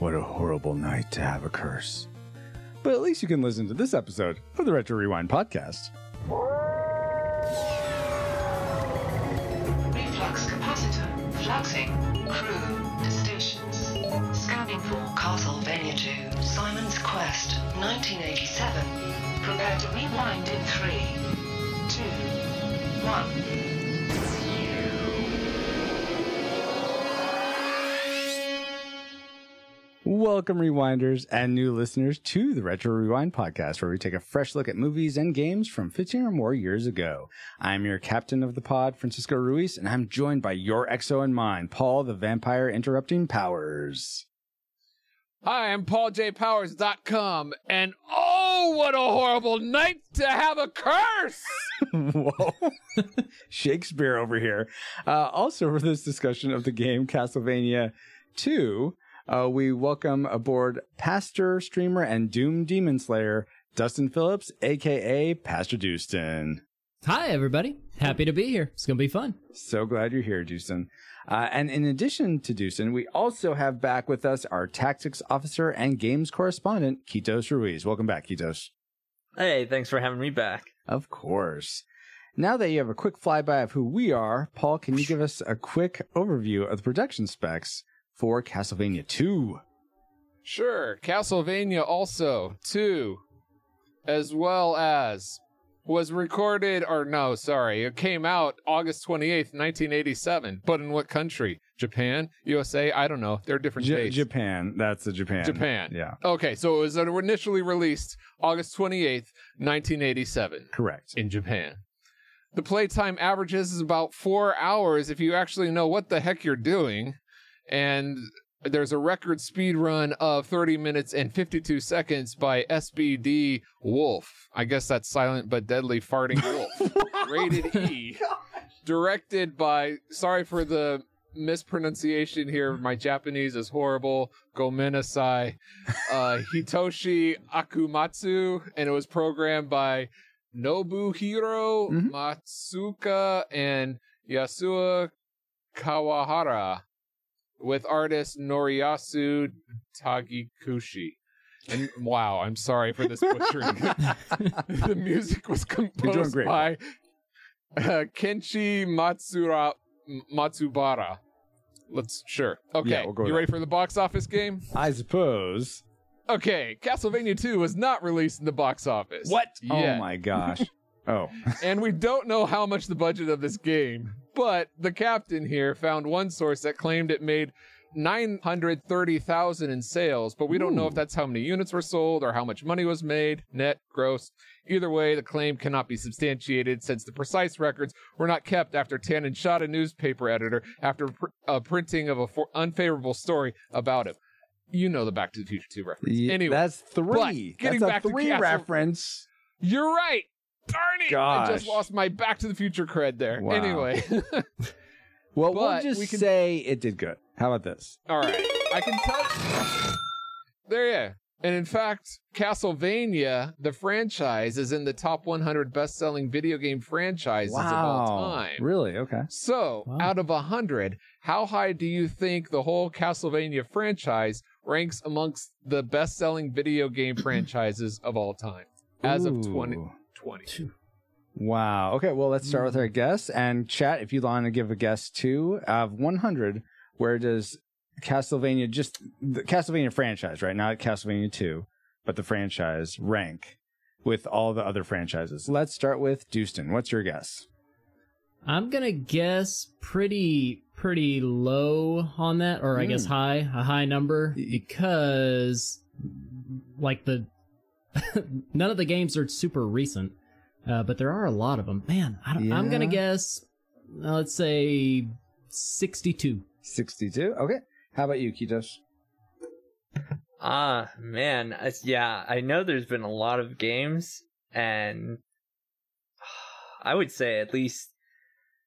What a horrible night to have a curse. But at least you can listen to this episode of the Retro Rewind podcast. Reflux capacitor fluxing. Crew to stations. Scanning for Castlevania 2 Simon's Quest 1987. Prepare to rewind in 3, 2, 1. Welcome, Rewinders and new listeners, to the Retro Rewind podcast, where we take a fresh look at movies and games from 15 or more years ago. I'm your captain of the pod, Francisco Ruiz, and I'm joined by your exo and mine, Paul the Vampire Interrupting Powers. Hi, I'm PaulJPowers.com, and oh, what a horrible night to have a curse! Whoa. Shakespeare over here. Uh, also, for this discussion of the game Castlevania 2, uh, we welcome aboard pastor, streamer, and Doom Demon Slayer, Dustin Phillips, aka Pastor Dustin. Hi, everybody. Happy to be here. It's going to be fun. So glad you're here, Dustin. Uh, and in addition to Dustin, we also have back with us our tactics officer and games correspondent, Kitos Ruiz. Welcome back, Kitos. Hey, thanks for having me back. Of course. Now that you have a quick flyby of who we are, Paul, can you give us a quick overview of the production specs for Castlevania 2? Sure, Castlevania also, 2, as well as was recorded, or no, sorry, it came out August 28th, 1987. But in what country? Japan? USA? I don't know. They're different J- dates. Japan. That's the Japan. Japan. Yeah, Okay, so it was initially released August 28th, 1987. correct. in Japan. The playtime averages is about four hours if you actually know what the heck you're doing. And there's a record speed run of 30 minutes and 52 seconds by SBD Wolf. I guess that's silent but deadly farting wolf. Rated E. Directed by, sorry for the mispronunciation here. My Japanese is horrible. Gomenasai. Uh, Hitoshi Akumatsu. And it was programmed by Nobuhiro Mhm. Matsuka and Yasuo Kawahara with artist Noriyasu Tagikushi. And wow, I'm sorry for this butchering. the music was composed great. by uh, Kenshi Matsura Matsubara. Let's sure. Okay, Yeah, we'll go you that. ready for the box office game? I suppose. Okay, Castlevania 2 was not released in the box office. What? Oh my gosh. oh. and we don't know how much the budget of this game, but the captain here found one source that claimed it made 930,000 in sales, but we don't know if that's how many units were sold or how much money was made, net, gross. Either way, the claim cannot be substantiated since the precise records were not kept after Tannen shot a newspaper editor after pr- a printing of a for- unfavorable story about him. You know the Back to the Future 2 reference. Yeah, anyway, that's three. getting that's back a to three Castle- reference. You're right. Darn it! Gosh. I just lost my Back to the Future cred there. Wow. Anyway. well, but we'll just we can... say it did good. How about this? All right. I can tell. There yeah. And in fact, Castlevania, the franchise, is in the top 100 best selling video game franchises wow. of all time. Really? Okay. So, wow. out of 100, how high do you think the whole Castlevania franchise ranks amongst the best selling video game franchises of all time as Ooh. of 20, 20. Wow. Okay. Well, let's start with our hmm. guess and chat. If you'd want to give a guess too, of 100, where does Castlevania just the Castlevania franchise right now? Castlevania 2, but the franchise rank with all the other franchises? Let's start with Dustin. What's your guess? I'm gonna guess pretty pretty low on that, or I guess hmm. high, a high number because like the none of the games are super recent. Uh, but there are a lot of them. Man, I don't, I'm going to guess uh, let's say 62. 62. Okay. How about you, Kitos? Ah, man. It's, yeah, I know there's been a lot of games, and I would say at least.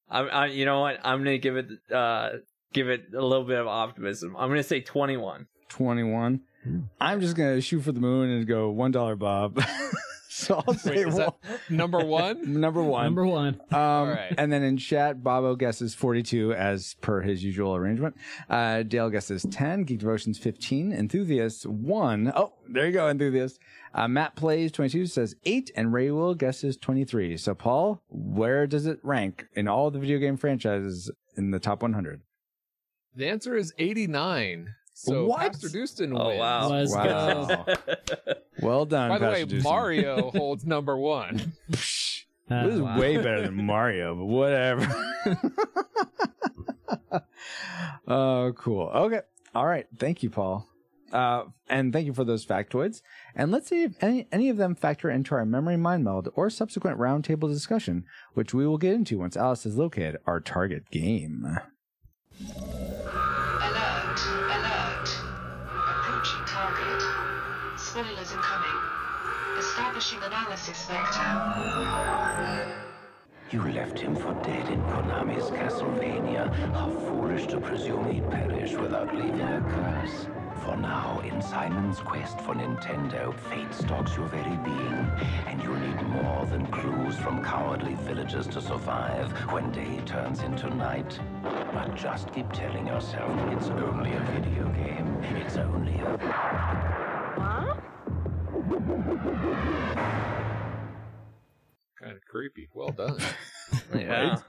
I'm, I, you know what? I'm gonna give it, uh, give it a little bit of optimism. I'm gonna say 21. 21. Hmm. I'm just going to shoot for the moon and go $1 Bob. so I'll say Wait, is that number one? number one. Number one. Um, right. And then in chat, Bobo guesses 42 as per his usual arrangement. Uh, Dale guesses 10, Geek Devotions 15, Enthusiasts 1. Oh, there you go, Enthusiast. Uh, Matt Plays 22 says 8, and Ray Will guesses 23. So, Paul, where does it rank in all the video game franchises in the top 100? The answer is 89. So What? Pastor Dustin Oh wins. wow! Let's Wow. go. Well done, By the Pastor way, Deucin. Mario holds number one. This is Wow. way better than Mario, but whatever. oh, cool. Okay. All right. Thank you, Paul. Uh, and thank you for those factoids. And let's see if any, any of them factor into our memory mind meld or subsequent roundtable discussion, which we will get into once Alice has located our target game. Spoilers incoming. Establishing analysis vector. You left him for dead in Konami's Castlevania. How foolish to presume he'd perish without leaving a curse. For now, in Simon's quest for Nintendo, fate stalks your very being, and you'll need more than clues from cowardly villagers to survive when day turns into night. But just keep telling yourself it's only a video game. It's only a kind of creepy. Well done. yeah.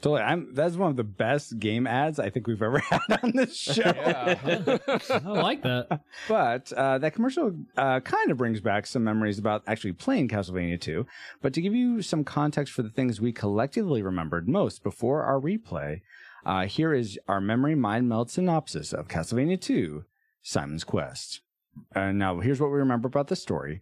Totally. I'm, that's one of the best game ads I think we've ever had on this show. Yeah. I like that. But uh, that commercial uh, kind of brings back some memories about actually playing Castlevania 2. But to give you some context for the things we collectively remembered most before our replay, uh, here is our memory mind meld synopsis of Castlevania 2 Simon's Quest. Uh, now, here's what we remember about the story.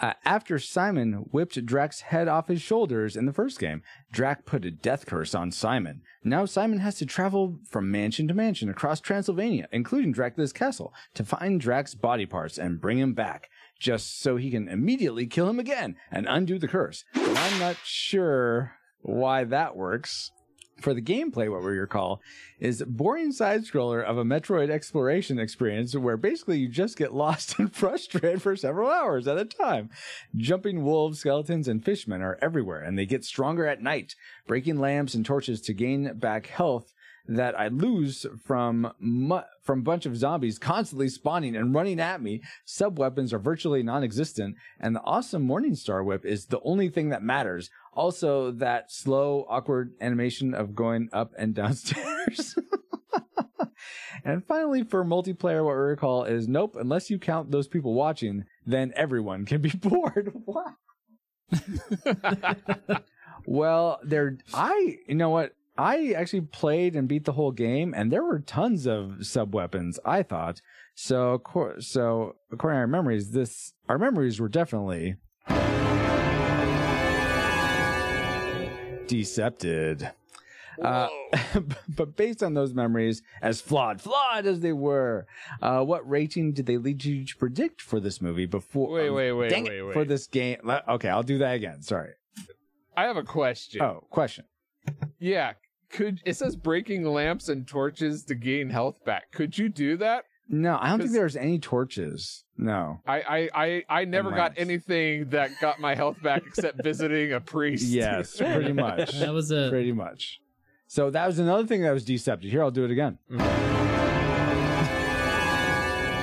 Uh, after Simon whipped Drak's head off his shoulders in the first game, Drak put a death curse on Simon. Now Simon has to travel from mansion to mansion across Transylvania, including Dracula's castle, to find Drak's body parts and bring him back, just so he can immediately kill him again and undo the curse. I'm not sure why that works. For the gameplay, what we recall is boring side scroller of a Metroid exploration experience where basically you just get lost and frustrated for several hours at a time. Jumping wolves, skeletons, and fishmen are everywhere, and they get stronger at night, breaking lamps and torches to gain back health that I lose from mu- from a bunch of zombies constantly spawning and running at me. Sub weapons are virtually non-existent, and the awesome Morningstar whip is the only thing that matters. Also, that slow, awkward animation of going up and downstairs. and finally, for multiplayer, what we recall is nope, unless you count those people watching, then everyone can be bored. What? well, there, I, you know what? I actually played and beat the whole game, and there were tons of sub weapons. I thought so. So according to our memories, this our memories were definitely decepted. Uh, but based on those memories, as flawed, flawed as they were, uh, what rating did they lead you to predict for this movie before? Wait, wait, wait, wait, it, wait. For this game, okay, I'll do that again. Sorry. I have a question. Oh, question. Yeah. Could it says breaking lamps and torches to gain health back? Could you do that? No, I don't think 'Cause- there's any torches. No. I I I, I never got anything that got my health back except visiting a priest. Yes, pretty much. That was a pretty much. So that was another thing that was deceptive. Here, I'll do it again.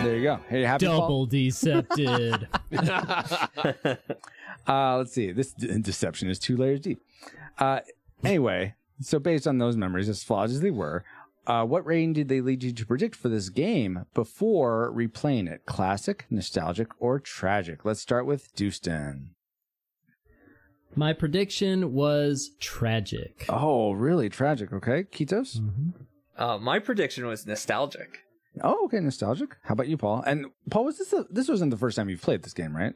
There you go. Hey, happy Paul? double decepted. Uh, let's see. This d- deception is two layers deep. Uh, anyway, so based on those memories, as flawed as they were, uh, what rating did they lead you to predict for this game before replaying it? Classic, nostalgic, or tragic? Let's start with Dustin. My prediction was tragic. Oh, really? Tragic. Okay. Kitos? Uh, my prediction was nostalgic. Oh, okay. Nostalgic. How about you, Paul? And Paul, was this the, this wasn't the first time you've played this game, right?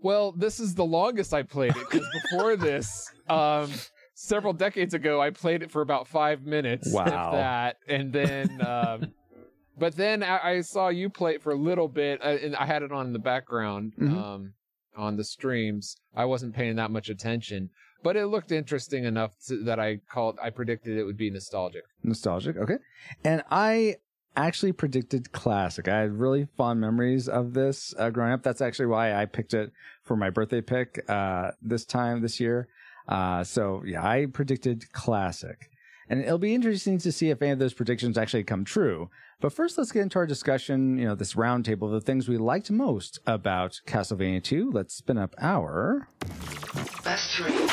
Well, this is the longest I played it because before this, um, several decades ago, I played it for about five minutes. Wow. That, and then, um, but then I, I saw you play it for a little bit, uh, and I had it on in the background Mhm. um, on the streams. I wasn't paying that much attention, but it looked interesting enough to, that I called. I predicted it would be nostalgic. Nostalgic. Okay. And I actually predicted classic. I had really fond memories of this uh, growing up. That's actually why I picked it for my birthday pick uh, this time this year. Uh, so yeah, I predicted classic. And it'll be interesting to see if any of those predictions actually come true. But first, let's get into our discussion, you know, this roundtable of the things we liked most about Castlevania 2. Let's spin up our Best three.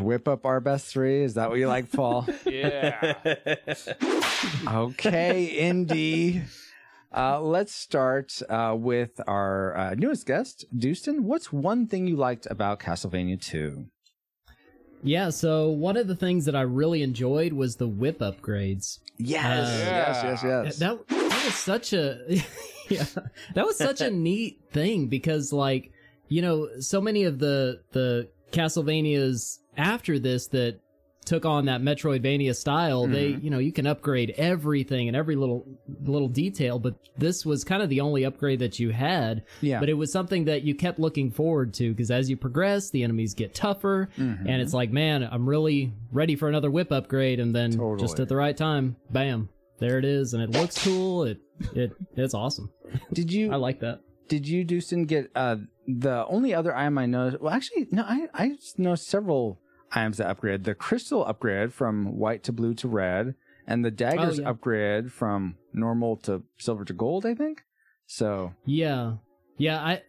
whip up our best three. Is that what you like, Paul? Yeah. okay, Indy. Uh, let's start uh, with our uh, newest guest, Dustin. What's one thing you liked about Castlevania 2? Yeah, so one of the things that I really enjoyed was the whip upgrades. Yes, Uh, yes, yes, yes. That that was such a yeah, that was such a neat thing because like, you know, so many of the the Castlevanias after this that took on that Metroidvania style, they, you know, you can upgrade everything and every little little detail, but this was kind of the only upgrade that you had. Yeah. But it was something that you kept looking forward to because as you progress, the enemies get tougher, Mm-hmm. and it's like, man, I'm really ready for another whip upgrade, and then just at the right time, bam, there it is, and it looks cool. It it it's awesome. Did you I like that. did you Dustin get uh the only other item I noticed? Well, actually, no, I I know several items that upgrade. The crystal upgrade from white to blue to red, and the daggers oh, yeah. upgrade from normal to silver to gold. I think. So Yeah, yeah. I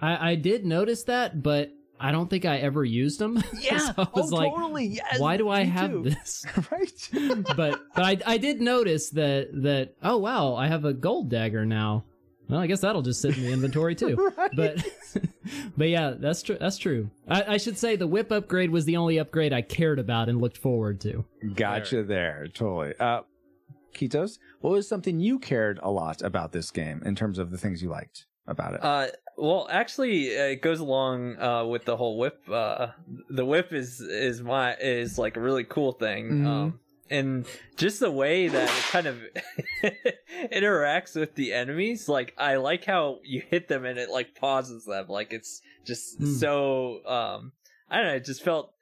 I, I did notice that, but I don't think I ever used them. Yeah, so I oh, was like, Oh, totally. Yes. why do I have too. this? right. but but I I did notice that that oh wow I have a gold dagger now. Well, I guess that'll just sit in the inventory too. But but yeah, that's true. That's true. I, I should say the whip upgrade was the only upgrade I cared about and looked forward to. Gotcha there. Totally. Uh, Kitos, what was something you cared a lot about this game in terms of the things you liked about it? Uh, well, actually, uh, it goes along uh, with the whole whip. Uh, the whip is is my is like a really cool thing. Mhm. Um, and just the way that it kind of interacts with the enemies, like I like how you hit them and it like pauses them. Like it's just Hmm. so. Um, I don't know. It just felt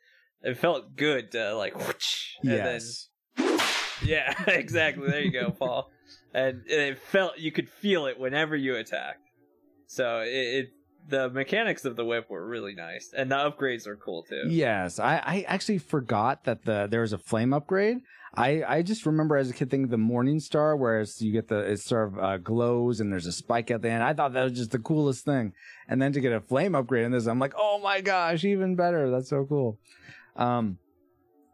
it felt good to like. whoosh, and then yes. yeah, exactly. There you go, Paul. And it felt you could feel it whenever you attacked. So it, it the mechanics of the whip were really nice, and the upgrades are cool too. Yes, I, I actually forgot that the there was a flame upgrade. I, I just remember as a kid thinking the Morning Star, whereas you get the it sort of uh, glows and there's a spike at the end. I thought that was just the coolest thing, and then to get a flame upgrade in this, I'm like, oh my gosh, even better. That's so cool. Um,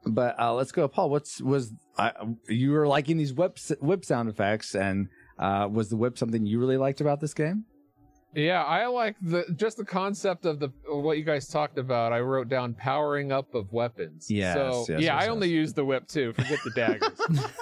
but uh, let's go, Paul. What's was I, you were liking these whip whip sound effects, and uh, was the whip something you really liked about this game? Yeah, I like the just the concept of the what you guys talked about. I wrote down powering up of weapons. Yes, So yes, yeah, yes, I only yes. used the whip too. Forget the daggers.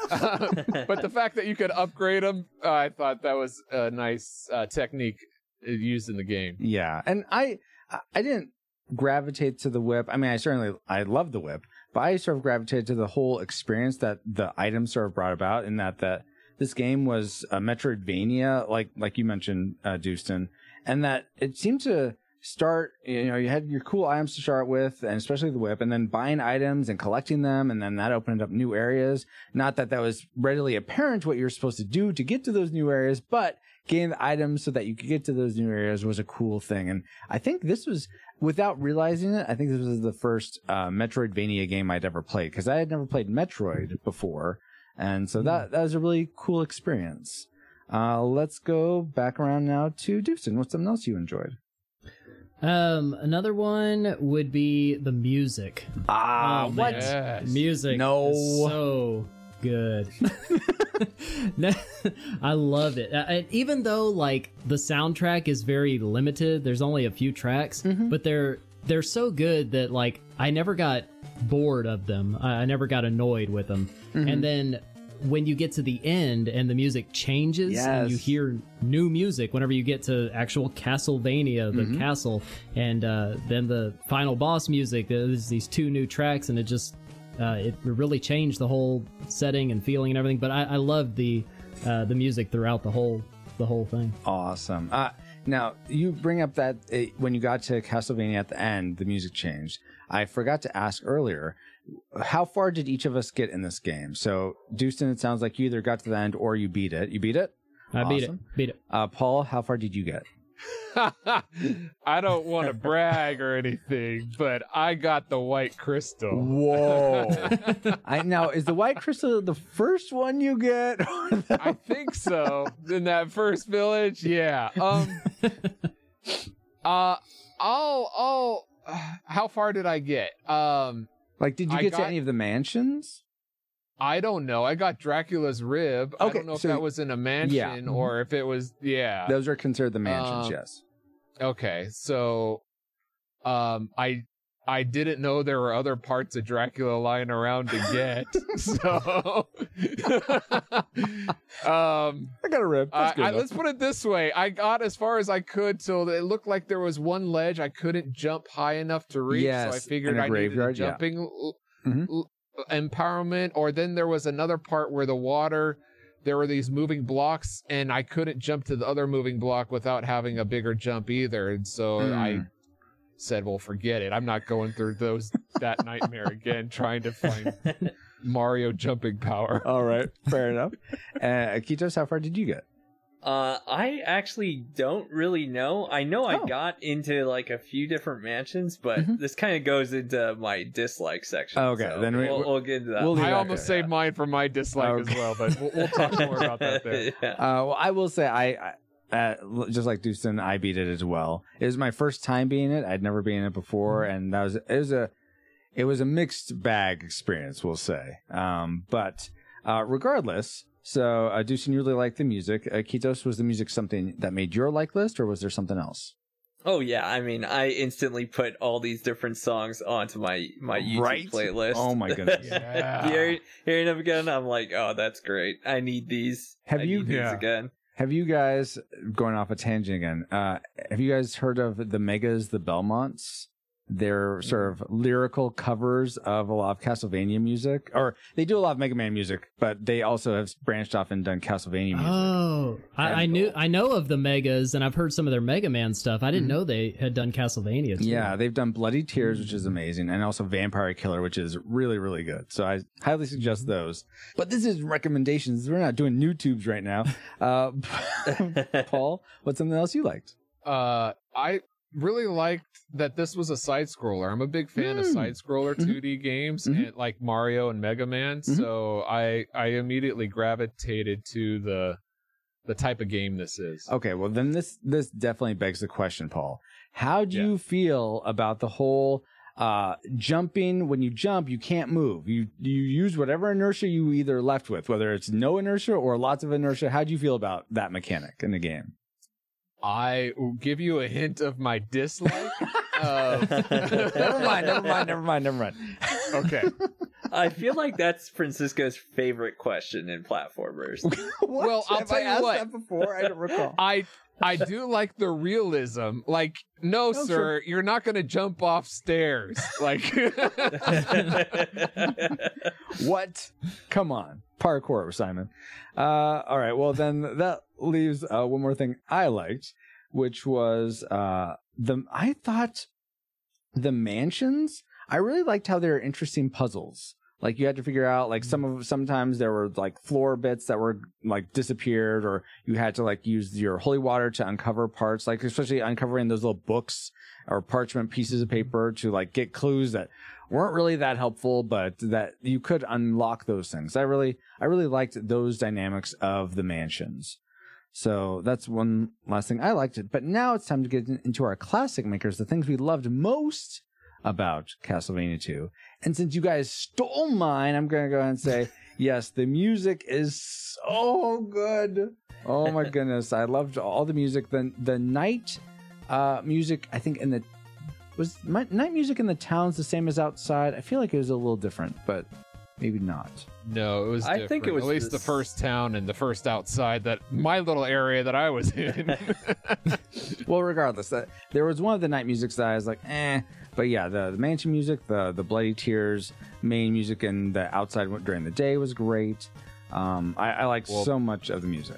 but the fact that you could upgrade them, uh, I thought that was a nice uh, technique uh, used in the game. Yeah, and I I- I didn't gravitate to the whip. I mean, I certainly I love the whip, but I sort of gravitated to the whole experience that the items sort of brought about. In that that this game was a Metroidvania, like like you mentioned, uh, Dustin, and that it seemed to start. You know, you had your cool items to start with, and especially the whip, and then buying items and collecting them, and then that opened up new areas. Not that that was readily apparent what you're supposed to do to get to those new areas, but getting the items so that you could get to those new areas was a cool thing. And I think this was, without realizing it, I think this was the first uh, Metroidvania game I'd ever played because I had never played Metroid before. And so that, that was a really cool experience. Uh, let's go back around now to Dustin. What's something else you enjoyed? Um, another one would be the music. Ah, Oh, what? Yes. Music, No. is so good. I love it. Uh, and even though like the soundtrack is very limited, there's only a few tracks, but they're they're so good that like I never got bored of them. I, I never got annoyed with them. And then when you get to the end and the music changes and you hear new music whenever you get to actual Castlevania, the castle, and uh, then the final boss music, there's these two new tracks, and it just uh, it really changed the whole setting and feeling and everything. But I, I loved the uh, the music throughout the whole the whole thing. Awesome. Uh, now you bring up that uh, when you got to Castlevania at the end, the music changed. I forgot to ask earlier. How far did each of us get in this game? So, Dustin, it sounds like you either got to the end or you beat it. You beat it. I beat it. Beat it. Uh, Paul, how far did you get? I don't want to brag or anything, but I got the white crystal. Whoa! I now is the white crystal the first one you get? I think so. In that first village, yeah. Um. Uh, I'll. I'll. How far did I get? Um, like, did you I get to any of the mansions? I don't know. I got Dracula's rib. I Okay, don't know if so- that was in a mansion Yeah. Mm-hmm. or if it was. Yeah. Those are considered the mansions. Um, yes. Okay, so um I I didn't know there were other parts of Dracula lying around to get. so um I got a rib. I, I, let's put it this way. I got as far as I could till it looked like there was one ledge I couldn't jump high enough to reach. so I Yes, figured I needed a graveyard, yeah. jumping l- Mhm. l- empowerment. Or then there was another part where the water, there were these moving blocks, and I couldn't jump to the other moving block without having a bigger jump either. And so I Mm. Said, "Well, forget it. I'm not going through those that nightmare again, trying to find Mario jumping power." All right, fair enough. Uh, Akitos, how far did you get? Uh, I actually don't really know. I know I Oh. got into like a few different mansions, but Mhm. this kind of goes into my dislike section. Okay, so then we- we'll, we'll get into that. we'll I almost there. saved mine from my dislike Okay. as well, but we'll, we'll talk more about that there. Yeah. Uh, well, I will say I, I uh, just like Dustin, I beat it as well. It was my first time being it. I'd never been in it before, and that was it was a it was a mixed bag experience, we'll say. Um, but uh, regardless, so uh, Dustin, you really liked the music. Uh, Kitos, was the music something that made your like list, or was there something else? Oh yeah, I mean, I instantly put all these different songs onto my my YouTube Right? playlist. Oh my goodness. Yeah. hearing, hearing them again, I'm like, oh, that's great. I need these. Have I you- need these Yeah. again? Have you guys going off a tangent again? Uh, have you guys heard of the Megas, the Belmonts? They're sort of lyrical covers of a lot of Castlevania music, or they do a lot of Mega Man music, but they also have branched off and done Castlevania music. Oh, I, I knew I know of the Megas, and I've heard some of their Mega Man stuff. I didn't Mhm. know they had done Castlevania. Too. yeah, they've done Bloody Tears, which is amazing, and also Vampire Killer, which is really, really good. So I highly suggest those. But this is recommendations. We're not doing new tubes right now. Uh, Paul, what's something else you liked? Uh, I really liked that this was a side scroller. I'm a big fan of Mm. side scroller Mhm. 2D games Mhm. and like Mario and Mega Man. Mhm. So I I immediately gravitated to the the type of game this is. Okay, well then this this definitely begs the question, Paul. How do Yeah. you feel about the whole uh jumping when you jump you can't move. You you use whatever inertia you either left with, whether it's no inertia or lots of inertia. How do you feel about that mechanic in the game? I will give you a hint of my dislike. of- never mind, never mind, never mind, never mind. Okay. I feel like that's Francisco's favorite question in platformers. What? Well, I'll Have tell I you asked what. that before? I don't recall. I I do like the realism. Like, no, Oh, sir, sure. you're not going to jump off stairs. Like, What? Come on. Parkour, Simon. Uh, all right. Well, then that leaves uh, one more thing I liked, which was uh, the. I thought the mansions. I really liked how they were interesting puzzles. Like you had to figure out like some of sometimes there were like floor bits that were like disappeared, or you had to like use your holy water to uncover parts, like especially uncovering those little books or parchment pieces of paper to like get clues that weren't really that helpful, but that you could unlock those things. I really, I really liked those dynamics of the mansions. So that's one last thing I liked it. But now it's time to get into our classic makers, the things we loved most about Castlevania 2. And since you guys stole mine, I'm going to go ahead and say, yes, the music is so good. Oh my goodness. I loved all the music. The, the night uh, music, I think in the was my, night music in the towns the same as outside? I feel like it was a little different, but maybe not. no, it was. I think it was at least this- the first town and the first outside that my little area that I was in. Well, regardless, that there was one of the night musics that I was like, eh. But yeah, the, the mansion music, the the Bloody Tears main music, and the outside during the day was great. Um, I, I like Well- so much of the music.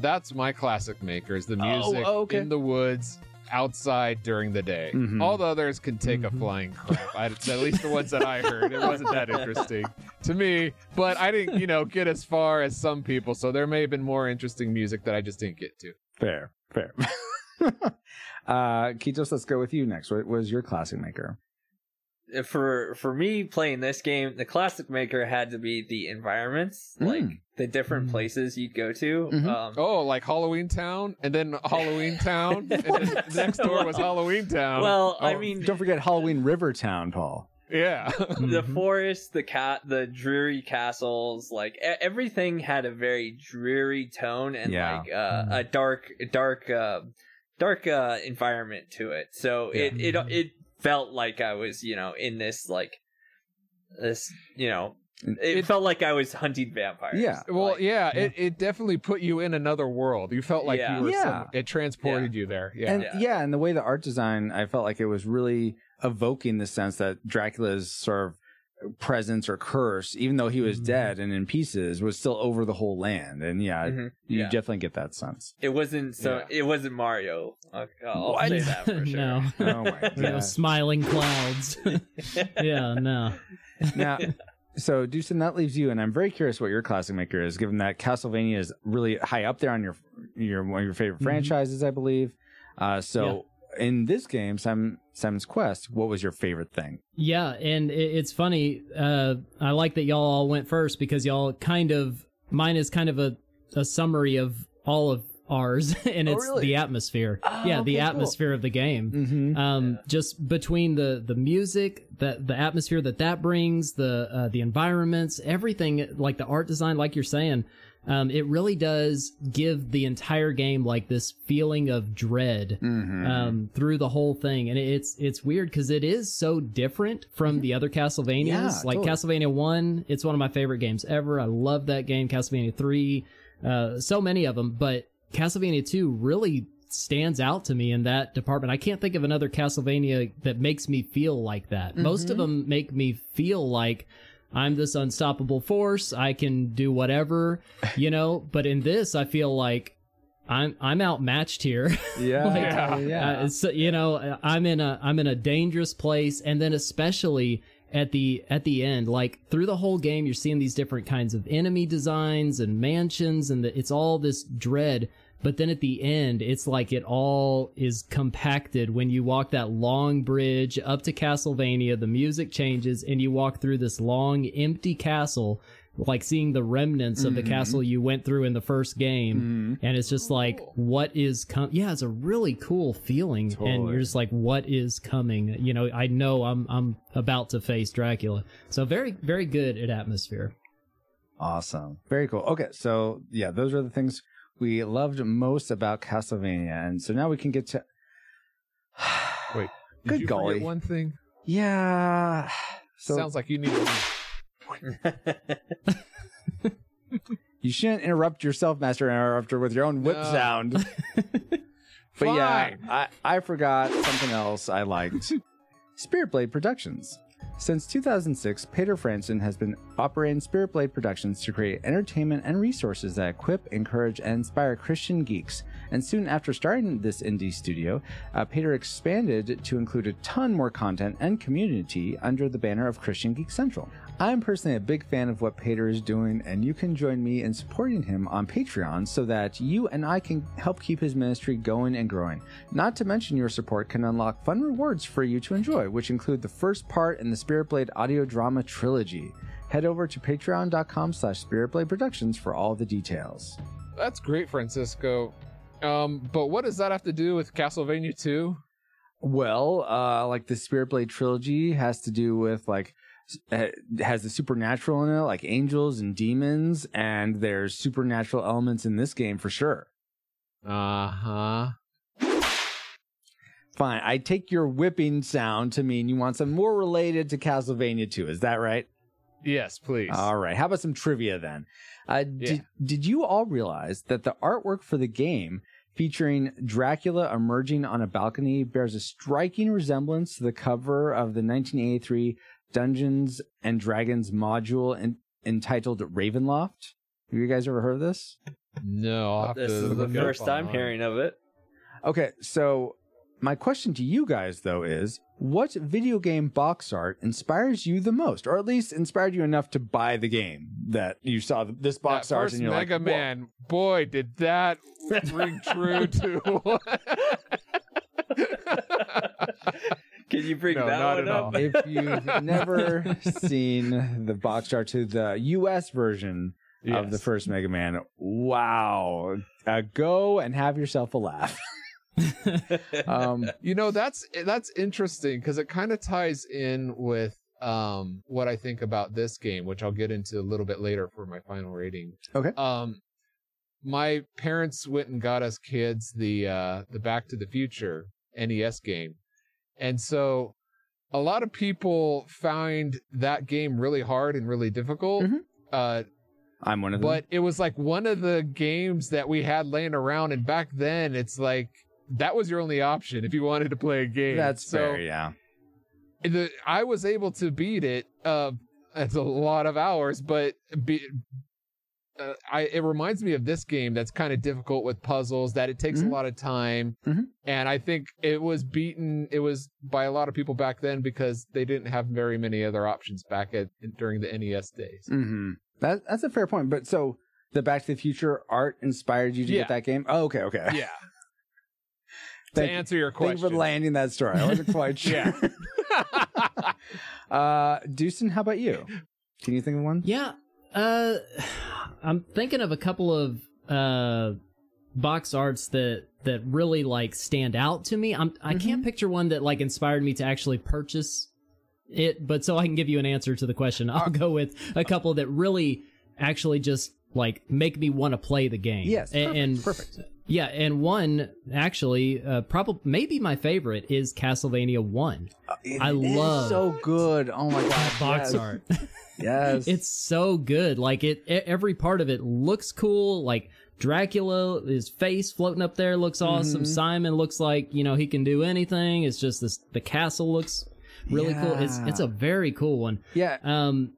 That's my classic makers. The Oh, music okay. in the woods, outside during the day. Mhm. All the others can take a Mhm. flying crap. I, at least the ones that I heard, it wasn't that interesting to me. But I didn't, you know, get as far as some people. So there may have been more interesting music that I just didn't get to. Fair, fair. uh, Kitos, let's go with you next. What was your classic maker? For for me playing this game, the classic maker had to be the environments, Mm. like the different Mm. places you'd go to. Mhm. Um, Oh, like Halloween Town, and then Halloween Town, and then next door was Halloween Town. well, I Oh, mean, Don't forget Halloween River Town, Paul. yeah. the Mhm. forest, the cat, the dreary castles, like e- everything had a very dreary tone and Yeah. like uh, a dark, dark, uh, dark uh, environment to it. So it it it felt like I was, you know, in this like this, you know, it, It- felt like I was hunting vampires. Yeah. Well, Like, yeah, It, it definitely put you in another world. You felt like Yeah. you were. Yeah. Some, it transported you there. Yeah. And Yeah. yeah. and the way the art design, I felt like it was really evoking the sense that Dracula's sort of presence or curse, even though he was Mhm. dead and in pieces, was still over the whole land. And yeah, mhm. you Yeah. definitely get that sense. It wasn't so. Yeah. It wasn't Mario. I'll, I'll say that for sure. no. Oh my You know, god! smiling clouds. yeah, no. now, so Deucen, that leaves you, and I'm very curious what your classic maker is, given that Castlevania is really high up there on your your one of your favorite Mhm. franchises, I believe. Uh, so in this game, Simon, Simon's Quest, what was your favorite thing? Yeah, and it, it's funny. Uh, I like that y'all all went first because y'all kind of mine is kind of a, a summary of all of ours, and Oh, it's really? the atmosphere. Oh, yeah, okay, the cool. atmosphere of the game. Mm-hmm. Um, just between the the music, the the atmosphere that that brings, the uh, the environments, everything, like the art design, like you're saying. Um, it really does give the entire game like this feeling of dread mm-hmm. um, through the whole thing, and it's it's weird because it is so different from the other Castlevanias. Yeah, like totally. Castlevania One, it's one of my favorite games ever. I love that game. Castlevania Three, uh, so many of them, but Castlevania Two really stands out to me in that department. I can't think of another Castlevania that makes me feel like that. Most of them make me feel like. I'm this unstoppable force. I can do whatever, you know. But in this, I feel like I'm I'm outmatched here. yeah, like, yeah, yeah. Uh, it's, you know, I'm in a I'm in a dangerous place, and then especially at the at the end, like through the whole game, you're seeing these different kinds of enemy designs and mansions, and the, it's all this dread. But then at the end, it's like it all is compacted when you walk that long bridge up to Castlevania. The music changes, and you walk through this long, empty castle, like seeing the remnants of the Mhm. castle you went through in the first game Mhm. and it's just like what is coming? yeah it's a really cool feeling and you're just like what is coming you know i know i'm i'm about to face dracula so very very good at atmosphere Awesome. Very cool. Okay, so yeah, those are the things we loved most about Castlevania. And so now we can get to Wait, Good golly. one thing? Yeah. So Sounds like you need. you shouldn't interrupt yourself, Master Interrupter, with your own whip No. sound. But yeah, I, I forgot something else I liked. Spirit Blade Productions. Since 2006, Peter Fransen has been operating Spirit Blade Productions to create entertainment and resources that equip, encourage, and inspire Christian geeks. And soon after starting this indie studio, uh, Peter expanded to include a ton more content and community under the banner of Christian Geek Central. I'm personally a big fan of what Peter is doing, and you can join me in supporting him on Patreon so that you and I can help keep his ministry going and growing. Not to mention, your support can unlock fun rewards for you to enjoy, which include the first part in the Spirit Blade audio drama trilogy. Head over to patreon.com slash spiritblade productions for all the details. That's great, Francisco. Um, but what does that have to do with Castlevania 2? Well, uh, like the Spirit Blade trilogy has to do with like uh, has the supernatural in it, like angels and demons, and there's supernatural elements in this game for sure. Uh huh. Fine, I take your whipping sound to mean you want some more related to Castlevania 2. Is that right? Yes, please. All right. How about some trivia then? Uh, did, did you all realize that the artwork for the game featuring Dracula emerging on a balcony bears a striking resemblance to the cover of the 1983 Dungeons and Dragons module en- entitled Ravenloft? Have you guys ever heard of this? no, this is the look it up first time online. hearing of it. Okay, so my question to you guys though is, what video game box art inspires you the most, or at least inspired you enough to buy the game that you saw this box that art first and you're Mega like, "Whoa." Man, boy, did that ring true to. Can you bring No, that not one at up? all. if you've never seen the box art to the US version of the first Mega Man, wow. Uh, go and have yourself a laugh. um, You know, that's that's interesting because it kind of ties in with um what I think about this game, which I'll get into a little bit later for my final rating. Okay. Um my parents went and got us kids the uh the Back to the Future NES game. And so a lot of people find that game really hard and really difficult. Mhm. Uh I'm one of them. but it was like one of the games that we had laying around and back then it's like that was your only option if you wanted to play a game That's so fair, yeah. the, i was able to beat it uh it's a lot of hours but be, uh, I, it reminds me of this game that's kind of difficult with puzzles that it takes Mhm. a lot of time Mhm. and i think it was beaten it was by a lot of people back then because they didn't have very many other options back at during the nes days hmm That that's a fair point. But so the Back to the Future art inspired you to Yeah. get that game? Oh, okay, okay. yeah Thank to you- answer your question. Thank question you for landing that story. I wasn't quite sure. Yeah. uh, Deucen, how about you? Can you think of one? Yeah. Uh I'm thinking of a couple of uh box arts that that really like stand out to me. I'm I can't picture one that like inspired me to actually purchase it, but so I can give you an answer to the question. I'll go with a couple that really actually just like make me want to play the game. Yes, A- perfect, and perfect. Yeah, and one actually, uh, probably maybe my favorite is Castlevania One It I love so good. Oh my god, box yes. art. Yes, It's so good. Like it, every part of it looks cool. Like Dracula, his face floating up there looks awesome. Mhm. Simon looks like you know he can do anything. It's just this. The castle looks really cool. It's it's a very cool one. yeah. Um,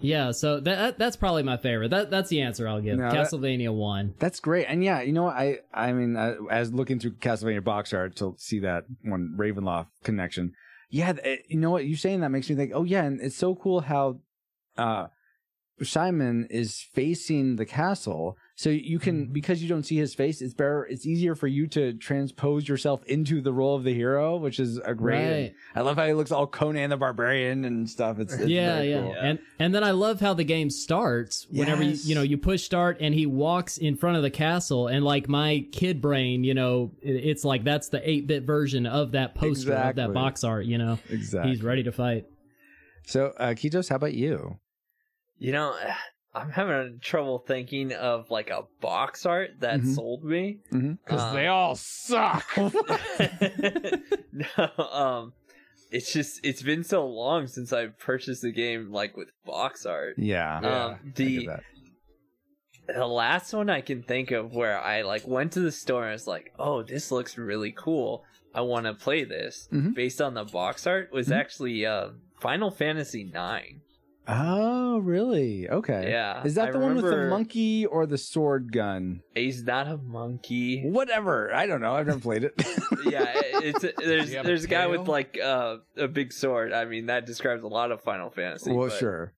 yeah. So that, that that's probably my favorite. That that's the answer I'll give. No, that- Castlevania One. That's great, and yeah, you know. I I mean, uh, as looking through Castlevania box art to see that one Ravenloft connection, yeah, th- you know what you saying that makes me think. Oh yeah, and it's so cool how, uh, Simon is facing the castle, so you can because you don't see his face. It's better. It's easier for you to transpose yourself into the role of the hero, which is a great. Right. I love how he looks all Conan the Barbarian and stuff. It's, it's yeah, very yeah, cool. and and then I love how the game starts. Whenever Yes. you you know you push start and he walks in front of the castle, and like my kid brain, you know, it's like that's the eight bit version of that poster of that box art. You know, exactly. he's ready to fight. So, uh, Kitos, how about you? You know, I'm having trouble thinking of like a box art that Mhm. sold me. because Uh, they all suck. no, um, it's just it's been so long since I purchased a game like with box art. Yeah. Yeah, um, I get the that. the last one I can think of where I like went to the store and was like, "Oh, this looks really cool. I want to play this." Mhm. Based on the box art, was Mhm. actually uh, Final Fantasy Nine. Oh, really? Okay. Yeah, Is that I the one with the remember- monkey or the sword gun? He's not a monkey. Whatever. I don't know. I've never played it. yeah, it- it's there's he have a there's a guy with tail? like uh, a big sword. I mean, that describes a lot of Final Fantasy. well, but- sure.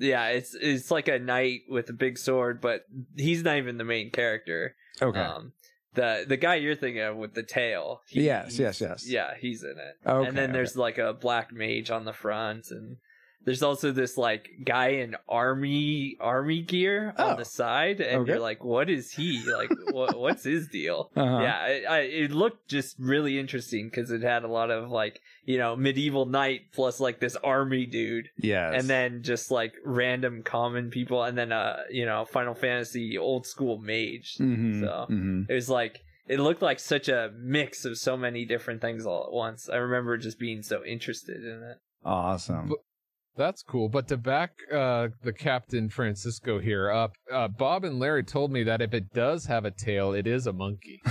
Yeah, it's it's like a knight with a big sword, but he's not even the main character. Okay. Um, the the guy you're thinking of with the tail. he- Yes, he's- yes, yes. Yeah, he's in it. okay. and then there's like a black mage on the front, and there's also this like guy in army army gear Oh. on the side, and Okay. you're like, what is he like? what, what's his deal? Uh-huh. Yeah, I, I, it looked just really interesting because it had a lot of like you know medieval knight plus like this army dude, Yes. and then just like random common people, and then uh you know Final Fantasy old school mage. Mhm, So mhm. it was like it looked like such a mix of so many different things all at once. I remember just being so interested in it. awesome. But- That's cool. But to back uh, the Captain Francisco here up, uh, Bob and Larry told me that if it does have a tail, it is a monkey.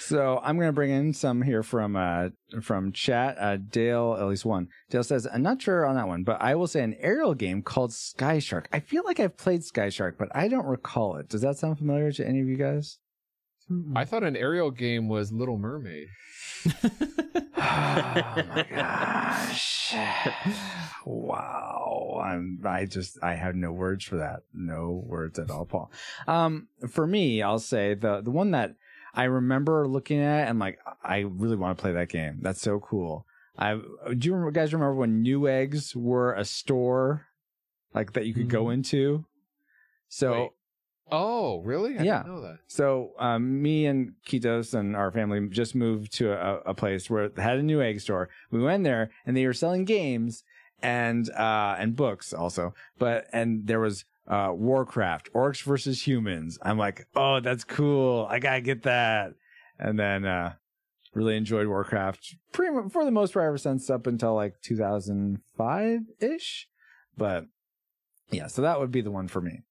So I'm going to bring in some here from uh, from chat. Uh, Dale, at least one. Dale says, "I'm not sure on that one, but I will say an aerial game called Sky Shark. I feel like I've played Sky Shark, but I don't recall it. Does that sound familiar to any of you guys? I thought an aerial game was Little Mermaid. oh my gosh. wow. I'm I just I have no words for that. No words at all, Paul. Um for me, I'll say the the one that I remember looking at and like I really want to play that game. That's so cool. I do you remember, guys remember when New Eggs were a store like that you could go into? So Wait. Oh, really? I Yeah. didn't know that. So um, me and Kitos and our family just moved to a, a place where it had a new egg store. We went there and they were selling games and uh, and books also. But and there was uh, Warcraft, Orcs versus Humans. I'm like, oh, that's cool. I gotta get that. And then uh, really enjoyed Warcraft pretty much for the most part ever since up until like 2005 ish. But yeah, so that would be the one for me.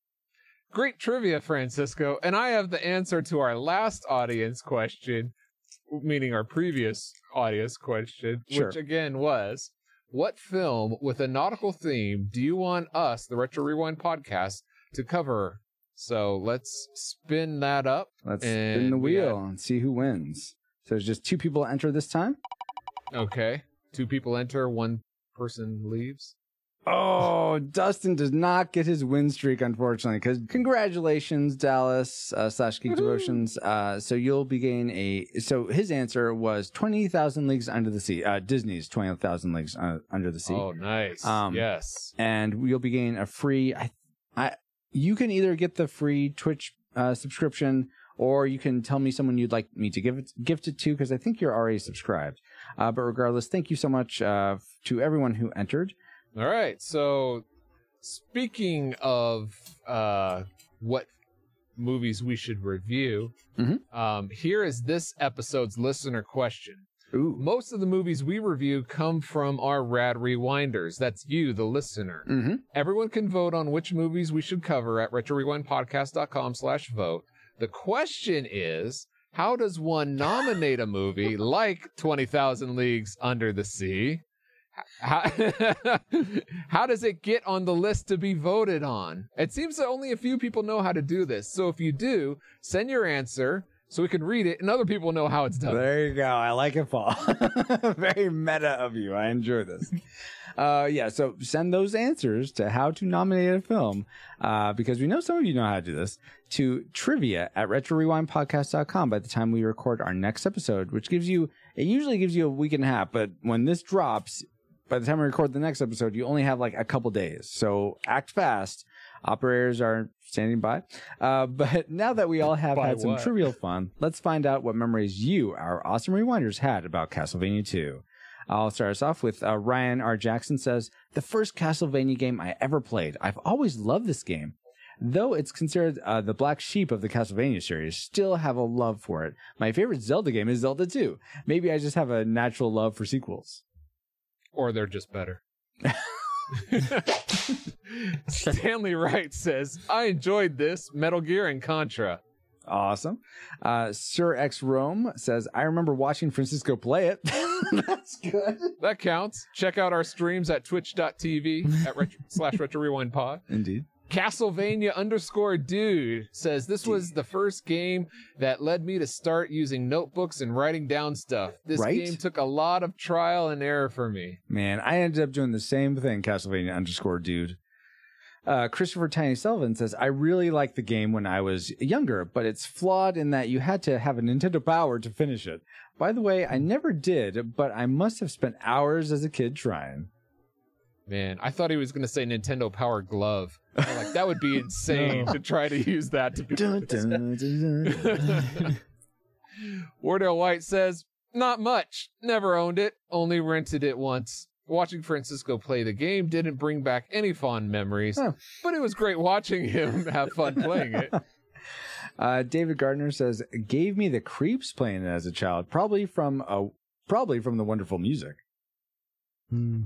Great trivia, Francisco. And I have the answer to our last audience question, meaning our previous audience question, Sure. which again was What film with a nautical theme do you want us, the Retro Rewind podcast, to cover? So let's spin that up. Let's spin the wheel and see who wins. So there's just two people enter this time. Okay. Two people enter, one person leaves. Oh, Dustin does not get his win streak, unfortunately. Because congratulations, Dallas uh, slash Geek Devotions. Uh, so you'll be getting a. So his answer was twenty thousand leagues under the sea. Uh, Disney's twenty thousand leagues uh, under the sea. Oh, nice. Um, yes. and you'll be getting a free. I, I, you can either get the free Twitch uh, subscription, or you can tell me someone you'd like me to give it gift it to, because I think you're already subscribed. Uh, but regardless, thank you so much uh, to everyone who entered. All right. So, speaking of uh, what movies we should review, Mhm. um, here is this episode's listener question. Ooh. Most of the movies we review come from our rad rewinders. That's you, the listener. Mm-hmm. Everyone can vote on which movies we should cover at retrorewindpodcast.com slash vote. The question is, how does one nominate a movie like 20,000 Leagues Under the Sea? How, how does it get on the list to be voted on? It seems that only a few people know how to do this. So if you do, send your answer so we can read it and other people know how it's done. There you go. I like it, Paul. Very meta of you. I enjoy this. Uh, yeah, so send those answers to how to nominate a film, uh, because we know some of you know how to do this, to trivia at retrorewindpodcast.com by the time we record our next episode, which gives you, it usually gives you a week and a half, but when this drops, by the time we record the next episode, you only have like a couple days. So act fast. Operators are standing by. Uh, but now that we all have By had some what? trivial fun, let's find out what memories you, our awesome rewinders, had about Castlevania 2. I'll start us off with uh, Ryan R. Jackson says, The first Castlevania game I ever played. I've always loved this game. Though it's considered uh, the black sheep of the Castlevania series, still have a love for it. My favorite Zelda game is Zelda 2. Maybe I just have a natural love for sequels. Or they're just better. Stanley Wright says, I enjoyed this, Metal Gear and Contra. Awesome. Uh, Sir X Rome says, I remember watching Francisco play it. That's good. That counts. Check out our streams at twitch.tv at retro, slash retro rewind pod. Indeed. Castlevania underscore dude says this was the first game that led me to start using notebooks and writing down stuff. This Right? game took a lot of trial and error for me. Man, I ended up doing the same thing, Castlevania underscore dude. Uh, Christopher Tiny Sullivan says, I really liked the game when I was younger, but it's flawed in that you had to have a Nintendo Power to finish it. By the way, I never did, but I must have spent hours as a kid trying. Man, I thought he was going to say Nintendo Power Glove. I'm like that would be insane to try to use that to be. Dun, dun, dun, dun. Wardell White says, Not much. Never owned it, only rented it once. Watching Francisco play the game didn't bring back any fond memories, Huh. but it was great watching him have fun playing it. Uh, David Gardner says, gave me the creeps playing it as a child, probably from a, probably from the wonderful music. Hmm.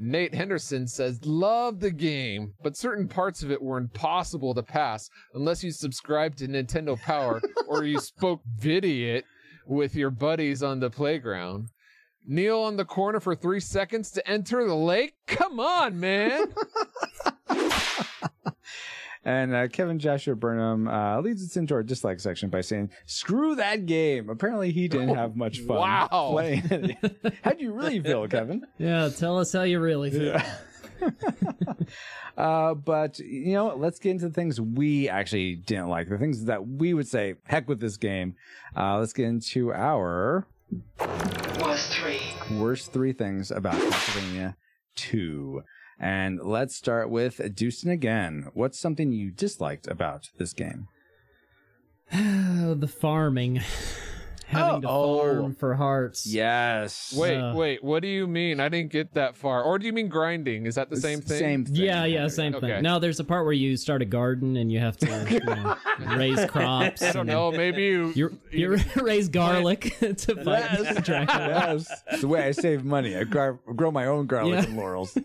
Nate Henderson says, Love the game, but certain parts of it were impossible to pass unless you subscribed to Nintendo Power or you spoke Vidiot with your buddies on the playground. Kneel on the corner for three seconds to enter the lake? Come on, man. And uh, Kevin Joshua Burnham uh, leads us into our dislike section by saying, "Screw that game." Apparently, he didn't have much fun Wow. playing it. How do you really feel, Kevin? Yeah, tell us how you really feel. uh, but you know, let's get into the things we actually didn't like. The things that we would say, "Heck with this game." Uh, let's get into our Worst three. worst three things about Castlevania 2. And let's start with Dustin again. What's something you disliked about this game? the farming. Having to Oh, oh. farm for hearts. Yes. Wait, Uh, wait. What do you mean? I didn't get that far. Or do you mean grinding? Is that the same thing? Same thing. Yeah, yeah, same Okay. thing. No, there's a part where you start a garden and you have to you know, raise crops. I don't know. Maybe you. You you raise garlic to fight Yes. Dracula. yes. It's the way I save money. I grow my own garlic Yeah. and laurels.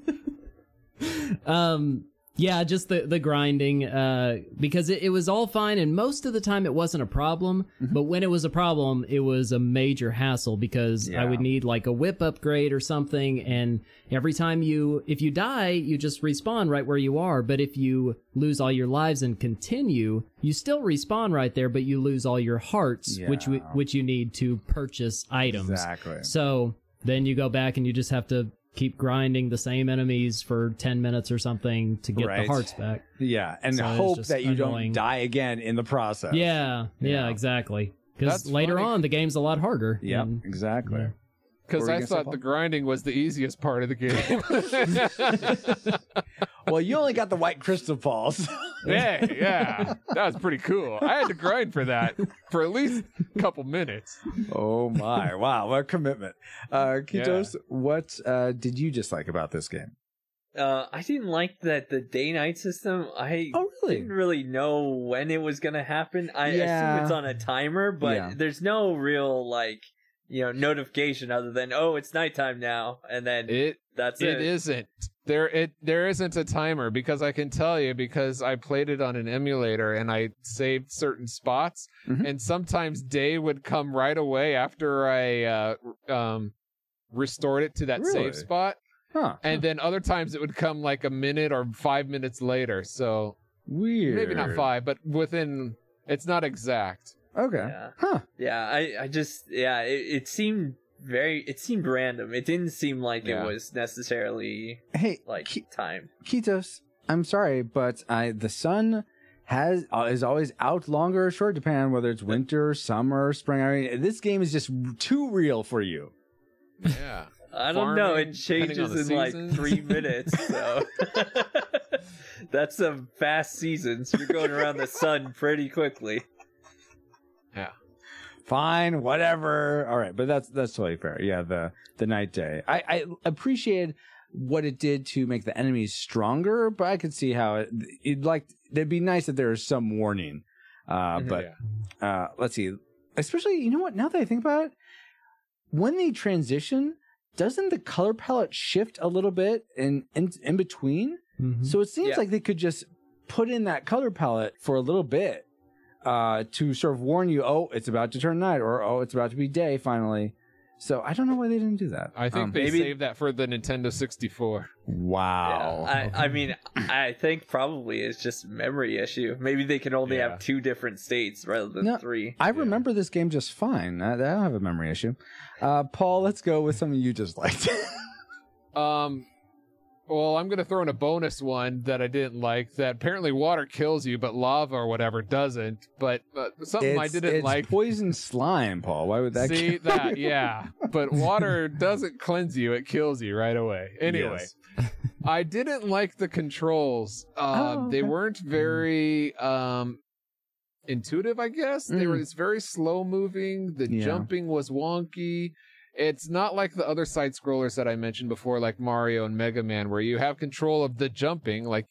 Um, yeah, just the the grinding. Uh, because it, it was all fine, and most of the time it wasn't a problem. Mm-hmm. But when it was a problem, it was a major hassle because I would need like a whip upgrade or something, and every time you if you die, you just respawn right where you are. But if you lose all your lives and continue, you still respawn right there, but you lose all your hearts, which Yeah. w- which you need to purchase items. Exactly. So then you go back and you just have to keep grinding the same enemies for 10 minutes or something to get Right. the hearts back. Yeah. And So hope that you annoying. don't die again in the process. Yeah, yeah, Yeah. exactly. Because later funny. on, the game's a lot harder. Yeah, Exactly. Yeah. Because What were you I thought the grinding was the easiest part of the game. Well, you only got the white crystal balls. yeah, yeah. That was pretty cool. I had to grind for that for at least a couple minutes. oh my! Wow, what a commitment. Uh, Kitos, what uh, did you dislike about this game? Uh, I didn't like that the day night system. I Oh, really? didn't really know when it was gonna happen. I Yeah. assume it's on a timer, but Yeah. there's no real like you know notification other than oh it's nighttime now, and then It that's it. it isn't. There it there isn't a timer because I can tell you because I played it on an emulator and I saved certain spots Mhm. and sometimes day would come right away after I uh, um restored it to that Really? save spot Huh? and then other times it would come like a minute or 5 minutes later. So Weird. maybe not 5 but within it's not exact. Okay. Yeah. Huh? Yeah, I, I just yeah, it, it seemed very it seemed random. It didn't seem like Yeah. it was necessarily Hey, like Ki- time. Kitos, I'm sorry, but I the sun has uh, is always out longer or short, depending on whether it's winter, summer, spring. I mean, this game is just too real for you. Yeah. I don't know. It changes the in like three minutes, so that's some fast seasons. So you're going around the sun pretty quickly. Fine, whatever. All right, but that's that's totally fair. Yeah, the the night day. I I appreciate what it did to make the enemies stronger, but I could see how it it like it'd be nice if there was some warning. Uh, Mhm. but Yeah. uh, let's see. Especially, you know what? Now that I think about it, when they transition, doesn't the color palette shift a little bit in in, in between? Mhm. So it seems Yeah. like they could just put in that color palette for a little bit uh, to sort of warn you, oh, it's about to turn night, or oh, it's about to be day finally. So I don't know why they didn't do that. I think Um, they maybe- saved that for the Nintendo 64. wow. Yeah, I, I mean, I think probably it's just memory issue. Maybe they can only Yeah. have two different states rather than No, three. I remember this game just fine. I, I don't have a memory issue. Uh, Paul, let's go with something you just liked. Um, well, I'm gonna throw in a bonus one that I didn't like. That apparently water kills you, but lava or whatever doesn't. But uh, something I didn't it's like. poison slime, Paul. Why would that? See kill- that? Yeah, but water doesn't cleanse you; it kills you right away. Anyway, Yes. I didn't like the controls. Um, Oh, They weren't very um intuitive. I guess they were. Mm. It's very slow moving. The Yeah. jumping was wonky. It's not like the other side scrollers that I mentioned before, like Mario and Mega Man, where you have control of the jumping, like.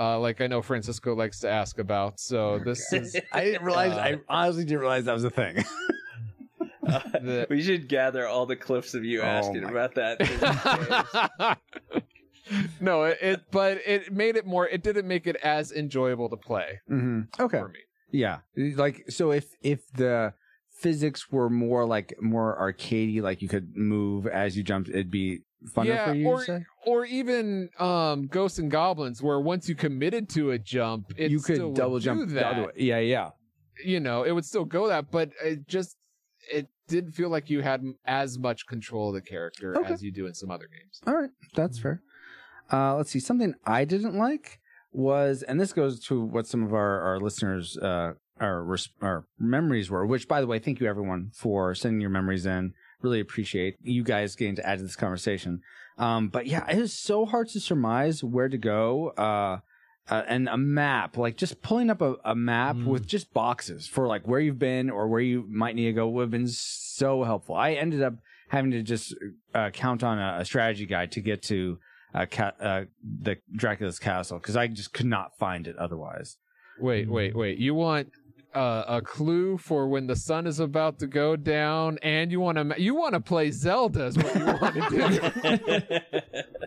Uh, like I know Francisco likes to ask about, so this is I didn't realize. Uh, I honestly didn't realize that was a thing. Uh, The- we should gather all the clips of you Oh asking my- about that. no, it, it, but it made it more. It didn't make it as enjoyable to play hmm Okay. for me. Yeah, like so if if the physics were more like more arcadey, like you could move as you jumped, it'd be funner yeah, for you. or say? or even um, Ghosts and Goblins, where once you committed to a jump, it you could double do jump that. the other way. Yeah, yeah. You know, it would still go that, but it just it didn't feel like you had as much control of the character Okay. as you do in some other games. All right, that's fair. Uh, let's see. Something I didn't like was, and this goes to what some of our our listeners uh, our res- our memories were. Which, by the way, thank you everyone for sending your memories in. Really appreciate you guys getting to add to this conversation. Um, but yeah, it is so hard to surmise where to go. Uh, uh, and a map, like just pulling up a, a map Mm. with just boxes for like where you've been or where you might need to go would have been so helpful. I ended up having to just uh, count on a, a strategy guide to get to uh, ca- uh, the Dracula's castle because I just could not find it otherwise. Wait, wait, wait! You want uh, a clue for when the sun is about to go down, and you want to you want to play Zelda? Is what you want to do?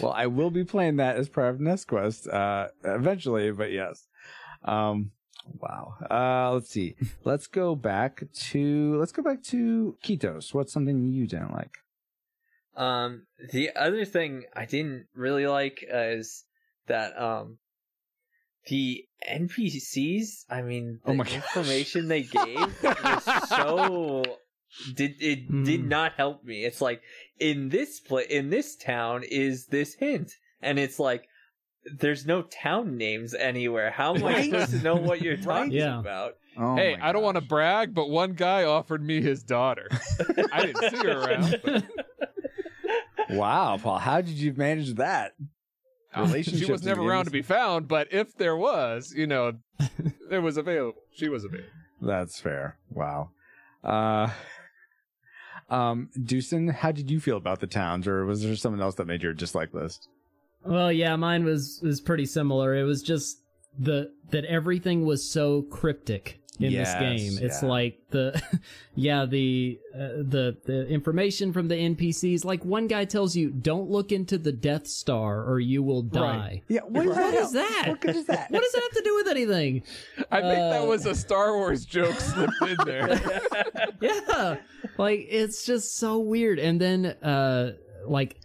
Well, I will be playing that as part of Nest Quest uh, eventually, but yes. Um, wow. Uh, let's see. let's go back to let's go back to Kitos. What's something you didn't like? Um, the other thing I didn't really like is that um, the NPCs. I mean, the Oh my gosh. information they gave was so did it did Hmm. not help me. It's like in this pla in this town is this hint, and it's like. There's no town names anywhere. How am I supposed to know what you're talking Yeah. about? Oh hey, I don't want to brag, but one guy offered me his daughter. I didn't see her around. But, Wow, Paul, how did you manage that? Uh, she was never around to be found, but if there was, you know, there was available. She was available. That's fair. Wow. Uh, um, Dustin, how did you feel about the towns, or was there someone else that made your dislike list? Well, yeah, mine was was pretty similar. It was just the that everything was so cryptic in Yes, this game. It's yeah. like the yeah, the uh, the the information from the NPCs like one guy tells you don't look into the Death Star or you will die. Yeah, what What is that? What good is that? What does that have to do with anything? I think that Uh, was a Star Wars joke slipped in there. yeah like it's just so weird and then uh like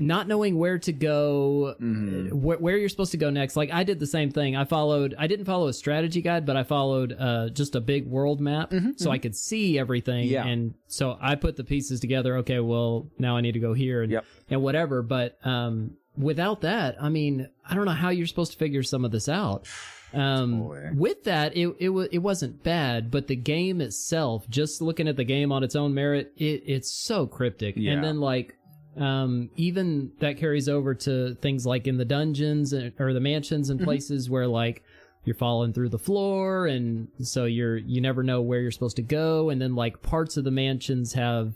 not knowing where to go Mhm. wh- where you're supposed to go next like i did the same thing i followed i didn't follow a strategy guide but i followed uh just a big world map so i could see everything Mm-hmm, Yeah. and so i put the pieces together okay well now i need to go here and, Yep. and whatever but um without that i mean i don't know how you're supposed to figure some of this out um Totally. with that it it, it wasn't bad but the game itself just looking at the game on its own merit it it's so cryptic Yeah. and then like um even that carries over to things like in the dungeons or the mansions Mm-hmm. and places where like you're falling through the floor and so you're you never know where you're supposed to go and then like parts of the mansions have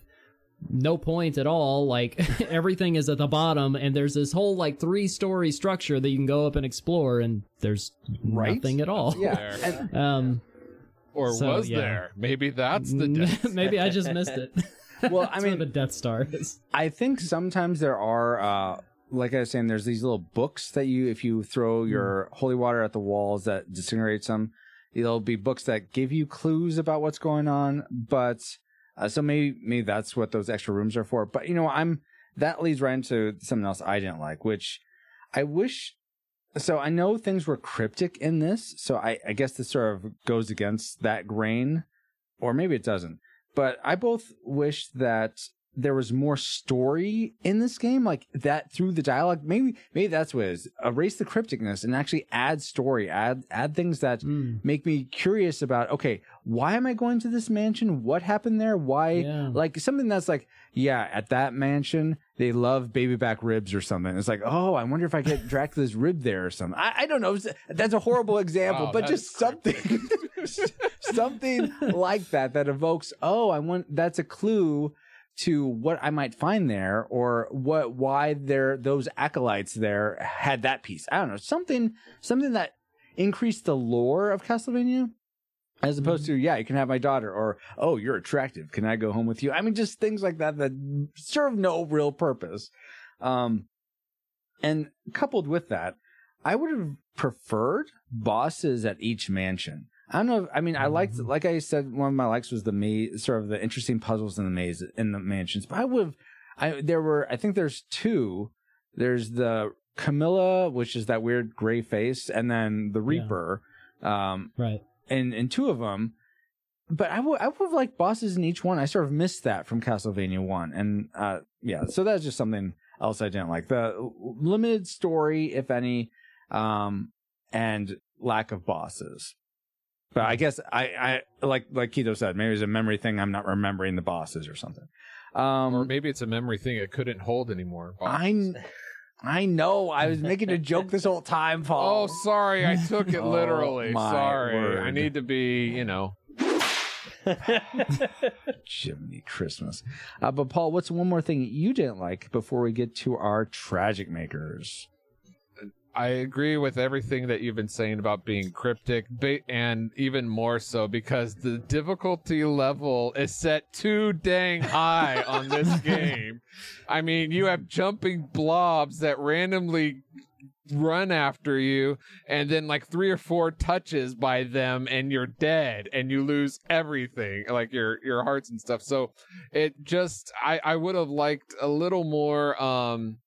no point at all like everything is at the bottom and there's this whole like three story structure that you can go up and explore and there's Right? nothing at all Yeah, and um Or So, was yeah. there? Maybe that's the maybe i just missed it Well, I mean- the death star is I think sometimes there are, uh, like I was saying, there's these little books that you, if you throw your holy water at the walls, that disintegrates them. There'll be books that give you clues about what's going on, but uh, so maybe maybe that's what those extra rooms are for. But you know, I'm that leads right into something else I didn't like, which I wish. So I know things were cryptic in this, so I, I guess this sort of goes against that grain, or maybe it doesn't. But I both wish that there was more story in this game, like that through the dialogue. Maybe maybe that's what it is. Erase the crypticness and actually add story, add add things that Mm. make me curious about. Okay, why am I going to this mansion? What happened there? Why? Yeah. Like something that's like, yeah, at that mansion they love baby back ribs or something. It's like, oh, I wonder if I get Dracula's rib there or something. I, I don't know. That's a horrible example, Wow, but just something, something like that that evokes. Oh, I want. That's a clue to what I might find there, or what why there those acolytes there had that piece. I don't know something something that increased the lore of Castlevania. As opposed to, yeah, you can have my daughter, or oh, you're attractive. Can I go home with you? I mean, just things like that that serve no real purpose. Um, and coupled with that, I would have preferred bosses at each mansion. I don't know. If, I mean, I liked, like I said, one of my likes was the maze, sort of the interesting puzzles in the maze in the mansions. But I would have, I there were I think there's two. There's the Carmilla, which is that weird gray face, and then the Yeah. Reaper. Um, Right. and and two of them. But I would I would have liked bosses in each one. I sort of missed that from Castlevania One, and uh, yeah, so that's just something else I didn't like. The limited story, if any, um, and lack of bosses. But I guess I, I like like Keto said, maybe it's a memory thing. I'm not remembering the bosses or something. Um, or maybe it's a memory thing it couldn't hold anymore. I I know I was making a joke this whole time, Paul. Oh, sorry, I took it Oh, literally. my sorry, I need to be, you know. Jiminy Christmas. Uh, but Paul, what's one more thing you didn't like before we get to our tragic makers? I agree with everything that you've been saying about being cryptic, and even more so because the difficulty level is set too dang high on this game. I mean, you have jumping blobs that randomly run after you, and then like three or four touches by them, and you're dead, and you lose everything, like your your hearts and stuff. So it just, I I would have liked a little more um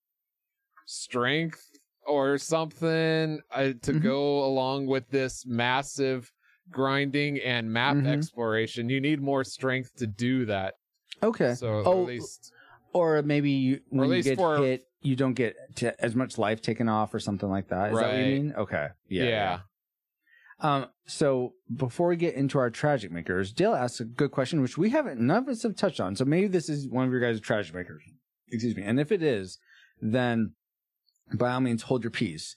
strength or something uh, to Mhm. go along with this massive grinding and map Mhm. exploration. You need more strength to do that. Okay. So Oh, at least Or maybe you, when you get for- hit, you don't get t- as much life taken off or something like that. Is that what you mean? Okay. yeah. Yeah. Um, so before we get into our tragic makers, Dale asks a good question, which we haven't, none of us have touched on. So maybe this is one of your guys' tragic makers. Excuse me. And if it is, then by all means, hold your peace.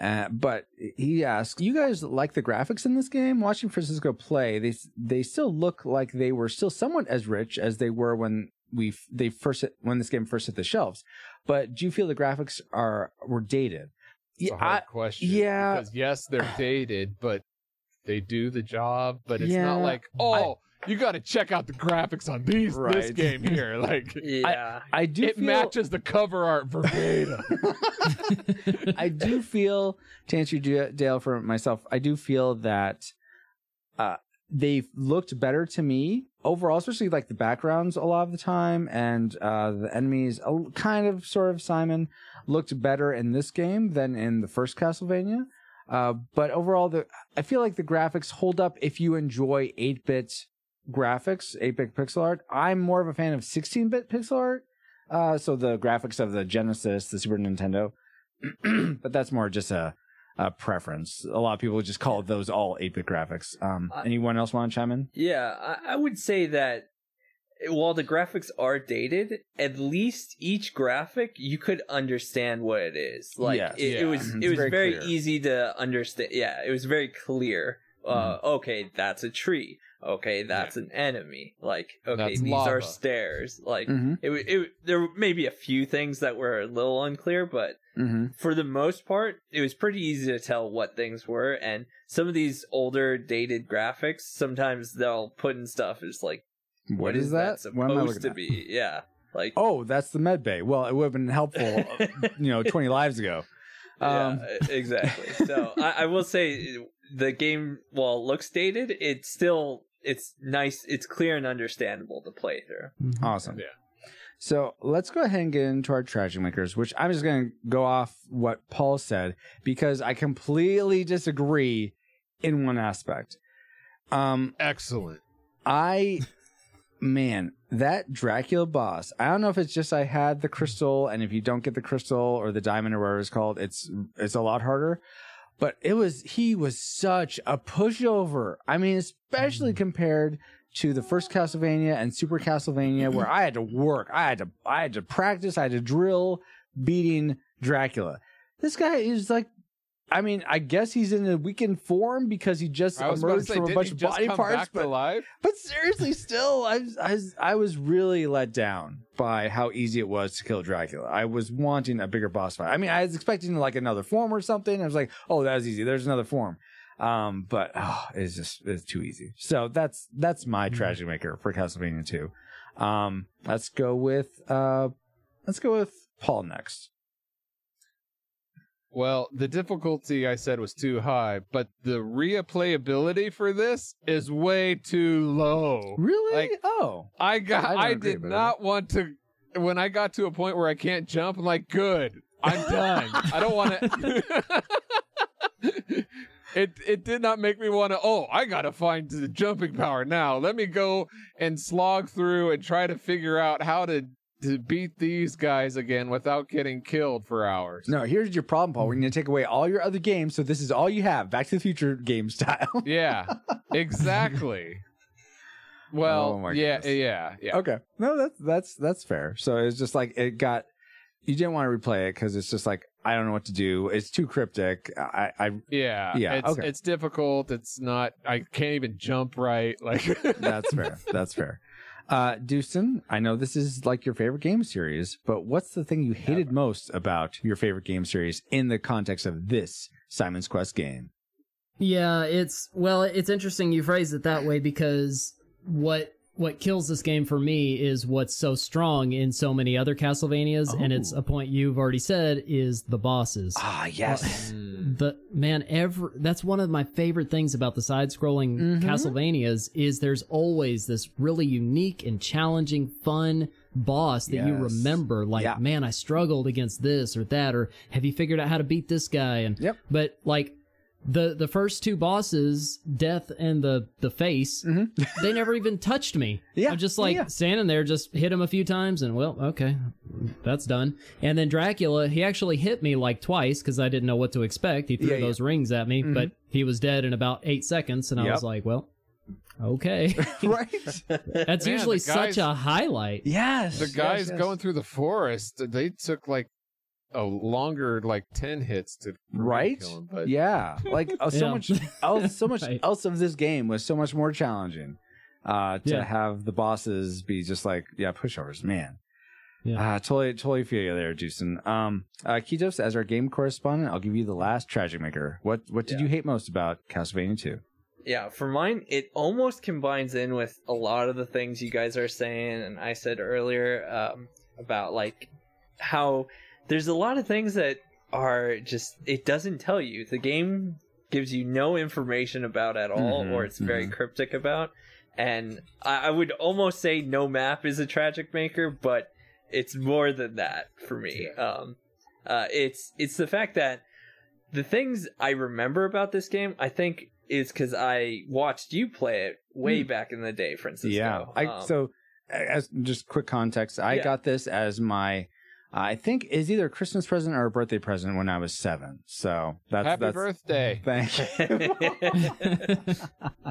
Uh, but he asks, "You guys like the graphics in this game? Watching Francisco play, they they still look like they were still somewhat as rich as they were when we they first hit, when this game first hit the shelves. But do you feel the graphics are were dated? It's a hard question. yeah. Because yes, they're dated, but they do the job. But it's Yeah, not like, oh, you got to check out the graphics on these this game here. Like yeah. I do. it feel, matches the cover art verbatim. I do feel to answer you, Dale, for myself, I do feel that uh, they've looked better to me overall, especially like the backgrounds a lot of the time and uh, the enemies, uh, kind of sort of Simon looked better in this game than in the first Castlevania. Uh, but overall, the I feel like the graphics hold up if you enjoy 8 bit graphics, 8 bit pixel art. I'm more of a fan of 16 bit pixel art. Uh, so the graphics of the Genesis, the Super Nintendo, but that's more just a, a preference. A lot of people just call those all 8 bit graphics. Um, I- anyone else want to chime in? Yeah, I, I would say that while the graphics are dated, at least each graphic you could understand what it is. Like Yes. it, it was, it was very very, easy to understand. Yeah, it was very clear. Uh, okay, that's a tree. Okay, that's an enemy. Like, okay, That's these are stairs. Like, Mm-hmm. it, it, there may be a few things that were a little unclear, but Mm-hmm. for the most part, it was pretty easy to tell what things were. And some of these older, dated graphics, sometimes they'll put in stuff as like, what is, that? supposed What am I looking to at? be? Yeah, like Oh, that's the med bay. Well, it would have been helpful, you know, 20 lives ago. Um, yeah, exactly. so I, I will say the game, while it looks dated, it's still it's nice. It's clear and understandable to play through. Awesome. Yeah. So let's go ahead and get into our tragic makers, which I'm just going to go off what Paul said because I completely disagree in one aspect. Um, Excellent. I, man, that Dracula boss. I don't know if it's just I had the crystal, and if you don't get the crystal or the diamond or whatever it's called, it's it's a lot harder. But it was he was such a pushover. I mean, especially mm-hmm. compared to the first Castlevania and Super Castlevania, where I had to work, I had to I had to practice, I had to drill beating Dracula. This guy is like. I mean, I guess he's in a weakened form because he just I was about to emerged say, from a bunch of body parts. but to life? but seriously, still, I, was- I, was- I was really let down by how easy it was to kill Dracula. I was wanting a bigger boss fight. I mean, I was expecting like another form or something. I was like, oh, that was easy. There's another form. Um, but oh, it's just it's too easy. So that's that's my tragic maker for Castlevania 2. Um, let's go with uh, let's go with Paul next. Well, the difficulty I said was too high, but the replayability for this is way too low. Really? Like- oh, I got I I, did not want to when I got to a point where I can't jump, I'm like, good, I'm done. I don't want to. it it did not make me want to. Oh, I gotta find the jumping power now. Let me go and slog through and try to figure out how to to beat these guys again without getting killed for hours. No, here's your problem, Paul. We're going to take away all your other games, so this is all you have. Back to the Future game style. Yeah, exactly. Well, Oh yeah, yeah, yeah. Okay. No, that's that's that's fair. So it's just like it got. You didn't want to replay it because it's just like I don't know what to do. It's too cryptic. I, I Yeah, Yeah, It's, okay. it's difficult. It's not. I can't even jump right. Like that's fair. That's fair. Uh, I know this is like your favorite game series, but what's the thing you hated most about your favorite game series in the context of this Simon's Quest game? Yeah, it's well, it's interesting you phrase it that way because what what kills this game for me is what's so strong in so many other Castlevanias, and it's Oh. a point you've already said is the bosses. Ah, yes. the man ever that's one of my favorite things about the side-scrolling Mhm. castlevanias is there's always this really unique and challenging fun boss that you remember like Yeah. man i struggled against this or that or have you figured out how to beat this guy and Yep. but like the the first two bosses death and the the face they never even touched me Mm-hmm. Yeah, i'm just like yeah. standing there just hit him a few times and well okay that's done and then dracula he actually hit me like twice because i didn't know what to expect he threw Yeah, yeah. those rings at me but he was dead in about eight seconds and i was like well okay right? that's Man, usually guys- such a highlight yes. the guys yes, yes. going through the forest, they took like a longer, like ten hits to for me to right kill 'em, but yeah like uh, so Yeah. much else so much Right. else of this game was so much more challenging uh to Yeah. have the bosses be just like yeah pushovers man Yeah. uh totally totally feel you there Jason. um uh Kitos as our game correspondent i'll give you the last tragic maker what what did Yeah. you hate most about castlevania 2 Yeah, for mine, it almost combines in with a lot of the things you guys are saying, and I said earlier um, about like how there's a lot of things that are just it doesn't tell you. The game gives you no information about at all, Mhm, or it's very mhm. cryptic about. And I, I would almost say no map is a tragic maker, but it's more than that for me. Um, uh, it's it's the fact that the things I remember about this game, I think, is because I watched you play it way back in the day, Francisco. yeah i Um, so as just quick context i Yeah. got this as my I think is either a Christmas present or a birthday present when I was seven. So that's happy that's, birthday. Thank you.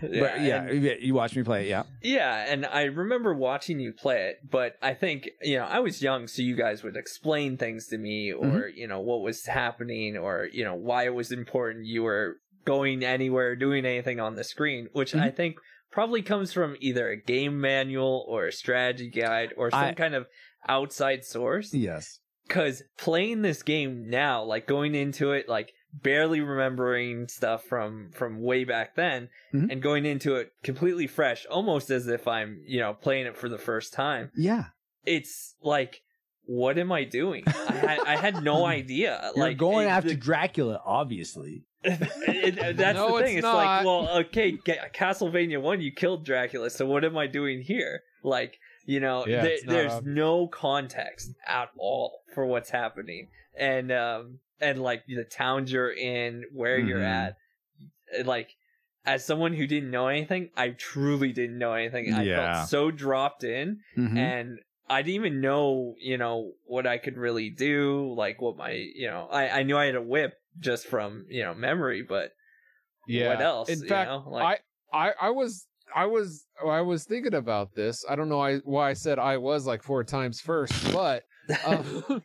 but yeah, yeah, you watched me play it. Yeah, Yeah, and I remember watching you play it, but I think, you know, I was young, so you guys would explain things to me or, Mm-hmm. you know, what was happening or, you know, why it was important you were going anywhere, doing anything on the screen, which I Mm-hmm. think probably comes from either a game manual or a strategy guide or some I- kind of outside source. yes, Because playing this game now, like going into it, like barely remembering stuff from from way back then Mhm. and going into it completely fresh almost as if i'm you know playing it for the first time yeah. it's like what am i doing i had, I had no idea You're like going it- after the- Dracula, obviously. it- it- that's No, the thing it's it's, like well okay Ca- castlevania 1 you killed dracula so what am i doing here like you know Yeah, not there's obvious. no context at all for what's happening and um and like the towns you're in where you're Mhm. at like as someone who didn't know anything i truly didn't know anything i Yeah. felt so dropped in Mhm. and I didn't even know, you know, what I could really do, like what my, you know, I, I knew I had a whip just from, you know, memory, but Yeah. what else? In you fact, know? Like, I, I, I was, I was, I was thinking about this. I don't know why, why I said I was like four times first, but um,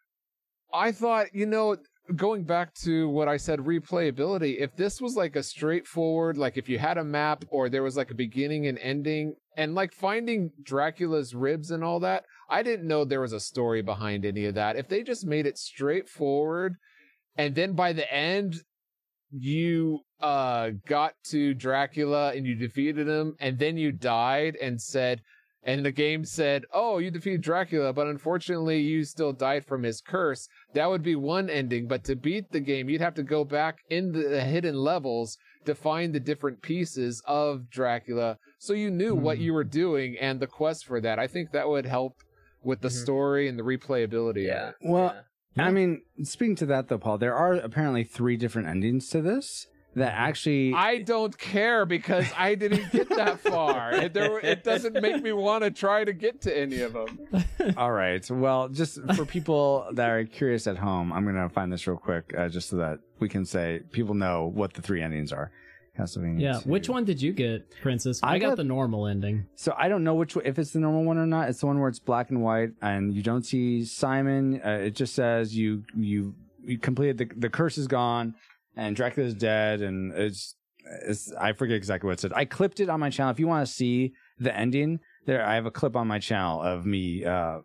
I thought, you know, going back to what I said, replayability. If this was like a straightforward, like if you had a map or there was like a beginning and ending, and like finding Dracula's ribs and all that, I didn't know there was a story behind any of that. If they just made it straightforward, and then by the end you uh got to Dracula and you defeated him and then you died and said and the game said, "Oh, you defeated Dracula, but unfortunately you still died from his curse." That would be one ending, but to beat the game, you'd have to go back in the hidden levels to find the different pieces of Dracula so you knew what Hmm. you were doing and the quest for that. I think that would help with the Mhm. story and the replayability. Yeah. Well, yeah. I mean, speaking to that though, Paul, there are apparently three different endings to this that actually. I don't care because I didn't get that far. It, there, it doesn't make me want to try to get to any of them. All right. Well, just for people that are curious at home, I'm going to find this real quick, uh, just so that we can say people know what the three endings are. Castlevania. Yeah. 2. Which one did you get, Princess? I I, got, got- the normal ending. So I don't know which if it's the normal one or not. It's the one where it's black and white, and you don't see Simon. Uh, it just says you you you completed the the curse is gone, and Dracula's dead, and it's it's I forget exactly what it said. I clipped it on my channel. If you want to see the ending, there I have a clip on my channel of me uh,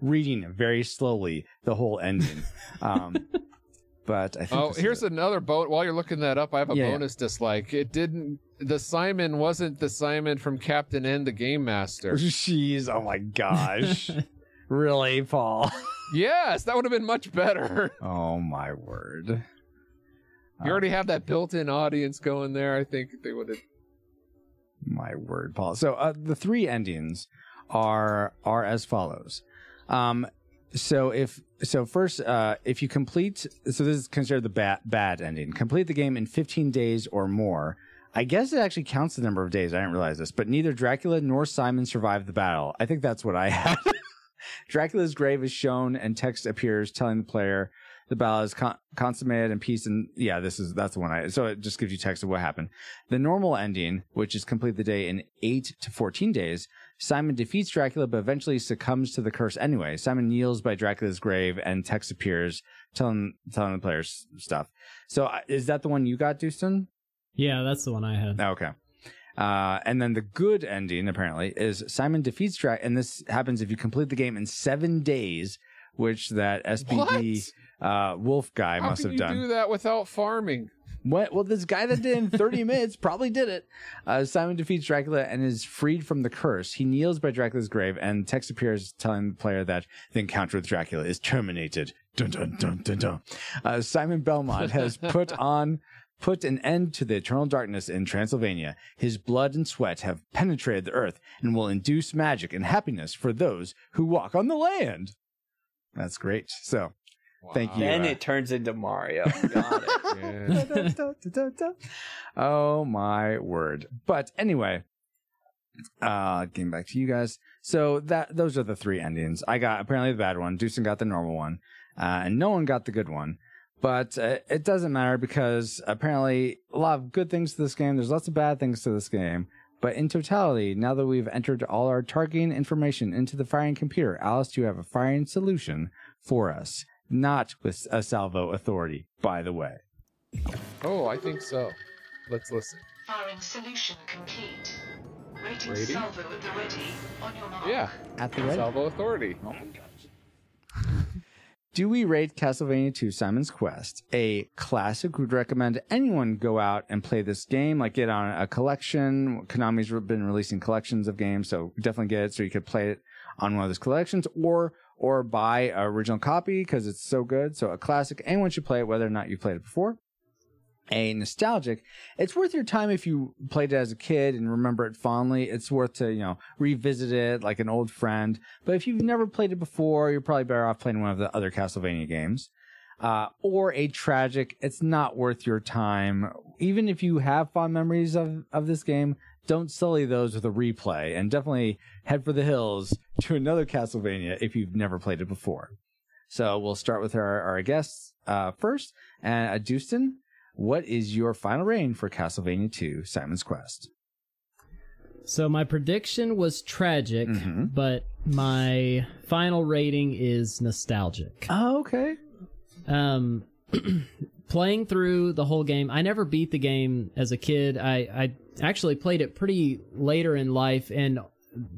reading very slowly the whole ending. um, but I think Oh, here's it. another boat. While you're looking that up, I have a Yeah, yeah. bonus dislike. It didn't. The Simon wasn't the Simon from Captain N, the Game Master. Jeez, oh my gosh. really, Paul? yes, that would have been much better. Oh my word. You already have that built-in audience going there. I think they would have. My word, Paul. So uh, the three endings are are as follows. Um, so if so, first, uh, if you complete, so this is considered the bad bad ending. Complete the game in 15 days or more. I guess it actually counts the number of days. I didn't realize this, but neither Dracula nor Simon survived the battle. I think that's what I had. Dracula's grave is shown, and text appears telling the player the battle is con- consummated and peace. And yeah, this is that's the one I. So it just gives you text of what happened. The normal ending, which is complete the day in eight to 14 days, Simon defeats Dracula but eventually succumbs to the curse anyway. Simon kneels by Dracula's grave and text appears telling telling the players stuff. So uh, is that the one you got, Dustin? Yeah, that's the one I had. Okay. Uh, and then the good ending apparently is Simon defeats Drac, and this happens if you complete the game in seven days, which that SBD uh, Wolf guy How must can have you done. do that without farming? What? Well, this guy that did it in 30 minutes probably did it. Uh, Simon defeats Dracula and is freed from the curse. He kneels by Dracula's grave, and text appears telling the player that the encounter with Dracula is terminated. Dun dun dun dun dun. Uh, Simon Belmont has put on. Put an end to the eternal darkness in Transylvania. His blood and sweat have penetrated the earth and will induce magic and happiness for those who walk on the land. That's great. So, Thank you. Then uh, it turns into Mario. Got it. Oh my word. But anyway, uh getting back to you guys. So that those are the three endings. I got apparently the bad one. Dustin got the normal one. Uh, and no one got the good one. But uh, it doesn't matter because apparently a lot of good things to this game. There's lots of bad things to this game. But in totality, now that we've entered all our targeting information into the firing computer, Alice, you have a firing solution for us. Not with a salvo authority, by the way. Oh, I think so. Let's listen. Firing solution complete. Rating Ready? salvo at the ready. On your mark. Yeah, At the ready. Salvo Authority. Oh my Do we rate Castlevania 2 Simon's Quest a classic? Would recommend anyone go out and play this game, like get on a collection. Konami's been releasing collections of games, so definitely get it so you could play it on one of those collections or or buy an original copy because it's so good. So a classic, anyone should play it, whether or not you played it before. A nostalgic, it's worth your time if you played it as a kid and remember it fondly. It's worth to, you know, revisit it like an old friend. But if you've never played it before, you're probably better off playing one of the other Castlevania games. Uh, or a tragic, it's not worth your time. Even if you have fond memories of, of this game, don't sully those with a replay and definitely head for the hills to another Castlevania if you've never played it before. So we'll start with our, our guests uh, first. And uh, Dustin, what is your final rating for Castlevania 2 Simon's Quest? So my prediction was tragic, Mhm. but my final rating is nostalgic. Oh, okay. Um, playing through the whole game, I never beat the game as a kid. I, I actually played it pretty later in life and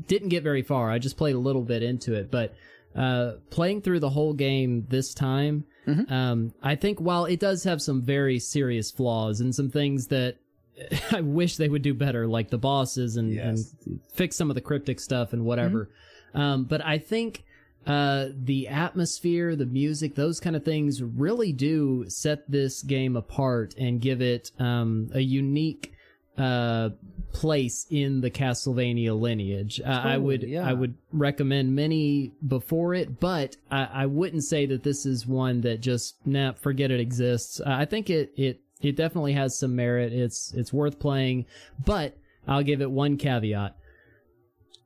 didn't get very far. I just played a little bit into it, but uh, playing through the whole game this time, Mhm. um, I think while it does have some very serious flaws and some things that I wish they would do better, like the bosses and, Yes. and fix some of the cryptic stuff and whatever. Um, but I think uh, the atmosphere, the music, those kind of things really do set this game apart and give it um, a unique uh, place in the Castlevania lineage. Uh, I would yeah. I would recommend many before it, but I, I wouldn't say that this is one that just nah forget it exists. Uh, I think it it it definitely has some merit. It's it's worth playing, but I'll give it one caveat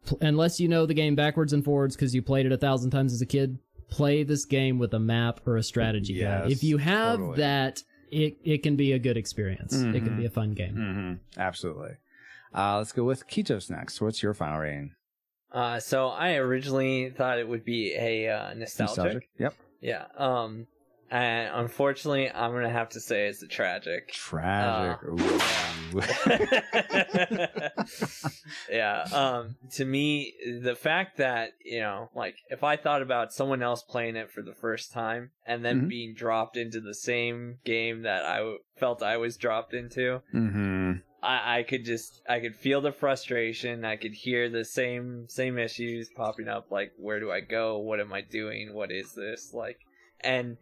pl- unless you know the game backwards and forwards because you played it a thousand times as a kid, play this game with a map or a strategy guide. If you have totally. that, it it can be a good experience. It can be a fun game. Mm-hmm. Absolutely. Uh, let's go with Ketos next. What's your final rating? Uh, so I originally thought it would be a uh, nostalgic. Yep. Yeah. Um, and unfortunately, I'm gonna have to say it's a tragic. Tragic. Uh, yeah. Um, to me, the fact that you know, like, if I thought about someone else playing it for the first time and then Mhm. being dropped into the same game that I w- felt I was dropped into, mm-hmm. I, I could just I could feel the frustration. I could hear the same same issues popping up. Like, where do I go? What am I doing? What is this? Like, and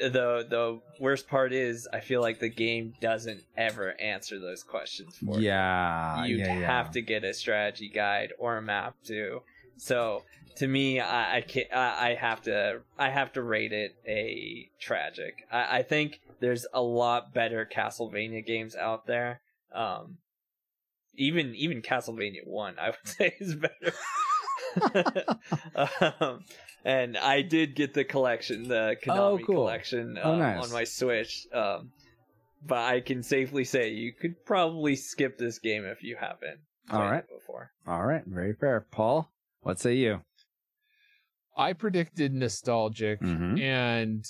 the the worst part is I feel like the game doesn't ever answer those questions for you. Yeah. You'd yeah, yeah. have to get a strategy guide or a map too. So to me, I I, can't, I I have to I have to rate it a tragic. I, I think there's a lot better Castlevania games out there. Um, even even Castlevania One, I would say is better. um, and I did get the collection, the Konami Oh, cool. collection, Oh, um, nice. on my Switch. Um, but I can safely say you could probably skip this game if you haven't. All played right. it Before. All right. Very fair. Paul, what say you? I predicted nostalgic, Mhm. and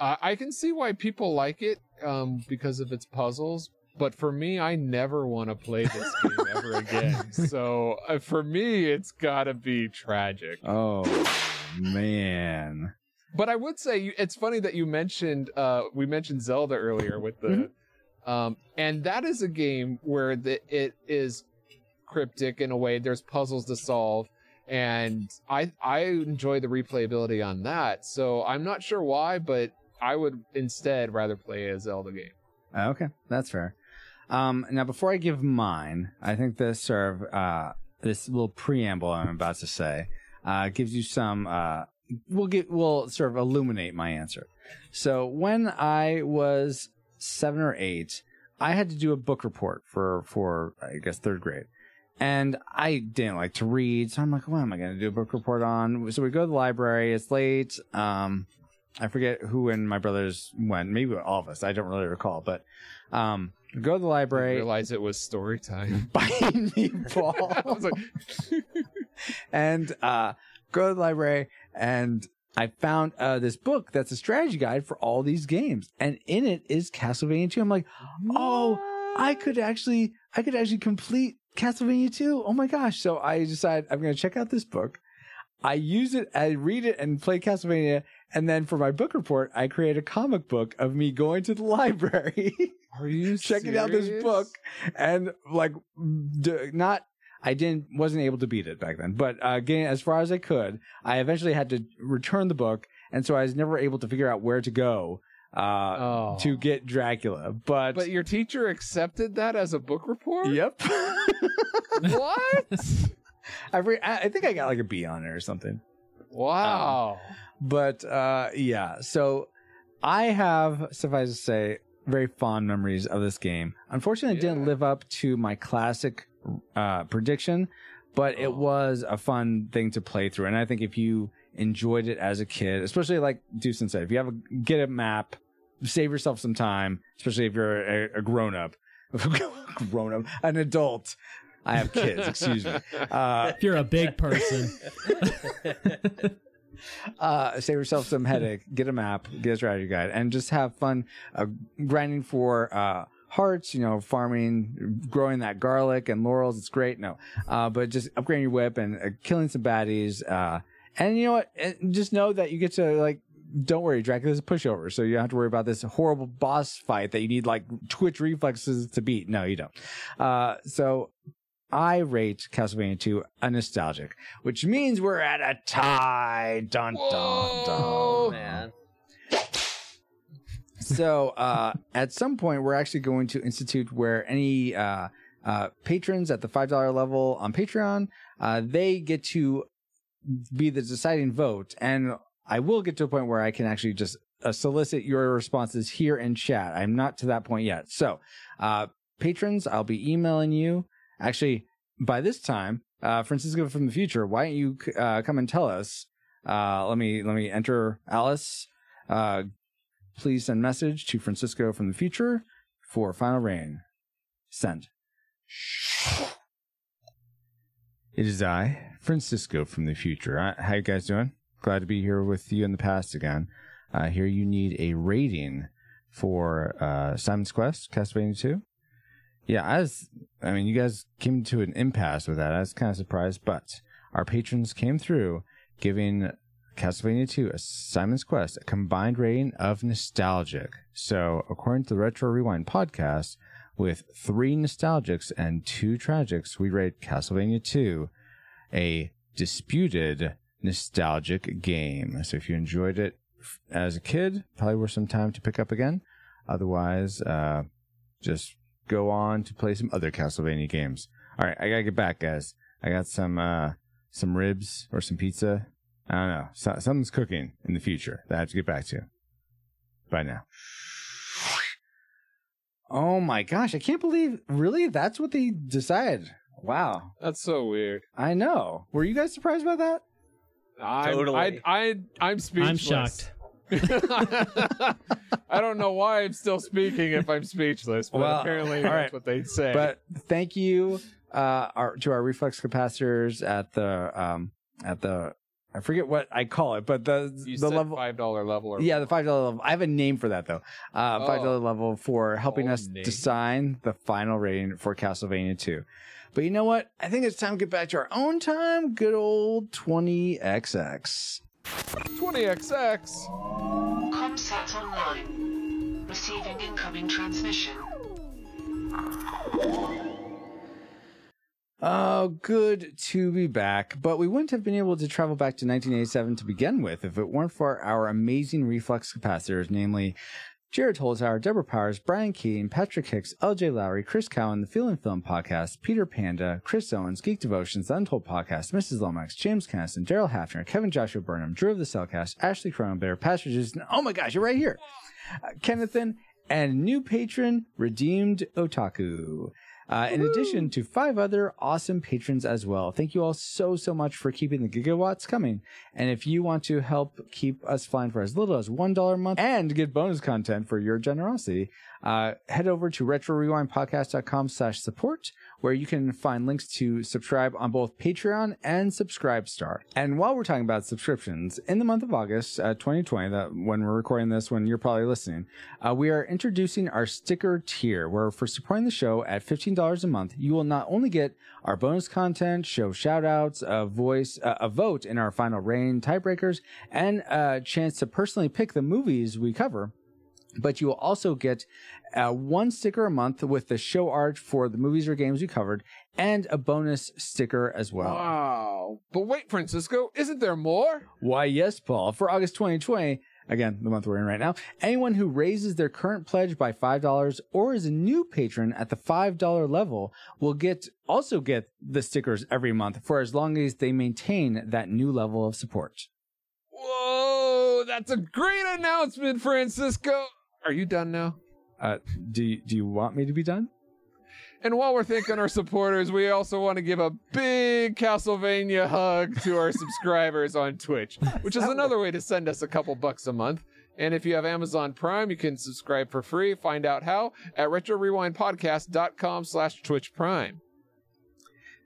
I I can see why people like it um, because of its puzzles. But for me, I never want to play this game ever again. So uh, for me, it's got to be tragic. Oh, man. But I would say you- it's funny that you mentioned uh, we mentioned Zelda earlier with the, um, and that is a game where the, it is cryptic in a way. There's puzzles to solve, and I I enjoy the replayability on that. So I'm not sure why, but I would instead rather play a Zelda game. Okay, that's fair. Um, now, before I give mine, I think this sort of uh, this little preamble I'm about to say uh, gives you some. Uh, we'll get we'll sort of illuminate my answer. So when I was seven or eight, I had to do a book report for for I guess third grade. And I didn't like to read, so I'm like, what am I going to do a book report on? So we go to the library. It's late. Um, I forget who and my brothers went. Maybe all of us. I don't really recall. But um, go to the library. I realize it was story time. By me, Paul. I was like, and uh, go to the library and I found uh, this book that's a strategy guide for all these games, and in it is Castlevania 2. I'm like, oh, I could actually, I could actually complete Castlevania 2. Oh my gosh! So I decided I'm going to check out this book. I use it, I read it, and play Castlevania, and then for my book report, I create a comic book of me going to the library. Are you checking out this book and like d- not I didn't wasn't able to beat it back then, but uh, getting as far as I could, I eventually had to return the book, and so I was never able to figure out where to go uh, Oh. to get Dracula. But, But your teacher accepted that as a book report? yep, What? I, re- I I think I got like a B on it or something. wow. But uh, yeah, so I have suffice to say very fond memories of this game. Unfortunately, it didn't live up to my classic uh, prediction, but it Oh. was a fun thing to play through. And I think if you enjoyed it as a kid, especially like Dustin said, if you have a get a map, save yourself some time, especially if you're a, a grown up, grown up, an adult. I have kids, excuse me. Uh, If you're a big person, uh, save yourself some headache, get a map, get a strategy guide, and just have fun uh, grinding for uh, hearts, you know, farming, growing that garlic and laurels. It's great. No, uh, but just upgrading your whip and uh, killing some baddies. Uh, and you know what? And just know that you get to like. Don't worry, Dracula's a pushover, so you don't have to worry about this horrible boss fight that you need like twitch reflexes to beat. No, you don't. Uh, so I rate Castlevania 2 a nostalgic, which means we're at a tie. Dun dun dun. Whoa. Man. So uh, at some point we're actually going to institute where any uh, uh, patrons at the five dollar level on patreon uh, they get to be the deciding vote. And i will get to a point where i can actually just uh, solicit your responses here in chat. I'm not to that point yet. So uh, patrons i'll be emailing you. Actually by this time francisco from the future why don't you come and tell us let me let me enter alice uh, please send message to Francisco from the future for final rain. Send. It is I, Francisco from the future. How you guys doing? Glad to be here with you in the past again. Uh, here you need a rating for uh, Simon's Quest, Castlevania 2. Yeah, I was, I mean, you guys came to an impasse with that. I was kind of surprised, but our patrons came through giving Castlevania 2, a Simon's Quest, a combined rating of nostalgic. So, according to the Retro Rewind podcast, with three nostalgics and two tragics, we rate Castlevania 2 a disputed nostalgic game. So, if you enjoyed it as a kid, probably worth some time to pick up again. Otherwise, uh, just go on to play some other Castlevania games. All right, I gotta get back, guys. I got some uh, some ribs or some pizza. I don't know. So, something's cooking in the future that I have to get back to. Bye now. Oh my gosh, I can't believe really that's what they decided. Wow. That's so weird. I know. Were you guys surprised by that? I'm, Totally. I, I, I'm speechless. I'm shocked. I don't know why I'm still speaking if I'm speechless, but Well, apparently all that's right. what they say. But thank you uh our to our reflex capacitors at the um at the I forget what I call it, but the you the said level five dollar level. Or Yeah, the five dollar level. I have a name for that though. Uh, five dollar Oh. level for helping Oh, us name. design the final rating for Castlevania 2. But you know what? I think it's time to get back to our own time. Good old 20XX. 20XX. Comsat online. Receiving incoming transmission. Oh, good to be back. But we wouldn't have been able to travel back to 1987 to begin with if it weren't for our amazing reflex capacitors, namely Jared Holzhauer, Deborah Powers, Brian Keating, Patrick Hicks, LJ Lowry, Chris Cowan, the Feeling Film Podcast, Peter Panda, Chris Owens, Geek Devotions, The Untold Podcast, Mrs. Lomax, James Caniston, Daryl Hafner, Kevin Joshua Burnham, Drew of the Cellcast, Ashley Cronenberg, Pastor Jason, oh my gosh, you're right here, uh, Kennethan, and new patron, Redeemed Otaku. Uh, in addition to five other awesome patrons as well. Thank you all so, so much for keeping the gigawatts coming. And if you want to help keep us flying for as little as $1 a month and get bonus content for your generosity, uh, head over to retrorewindpodcast.com slash support, where you can find links to subscribe on both Patreon and Subscribestar. And while we're talking about subscriptions, in the month of August, uh, 2020, that when we're recording this, when you're probably listening, uh, we are introducing our sticker tier, where for supporting the show at $15 a month, you will not only get our bonus content, show shout outs, a voice, uh, a vote in our final rain tiebreakers, and a chance to personally pick the movies we cover, but you will also get uh, one sticker a month with the show art for the movies or games we covered and a bonus sticker as well. Wow. But wait, Francisco, isn't there more? Why, yes, Paul. For August 2020, again, the month we're in right now, anyone who raises their current pledge by $5 or is a new patron at the $5 level will get also get the stickers every month for as long as they maintain that new level of support. Whoa, that's a great announcement, Francisco. Are you done now? Uh, do, you- do you want me to be done? And while we're thanking our supporters, we also want to give a big Castlevania hug to our subscribers on Twitch, which is another way to send us a couple bucks a month. And if you have Amazon Prime, you can subscribe for free. Find out how at retrorewindpodcast.com slash Twitch Prime.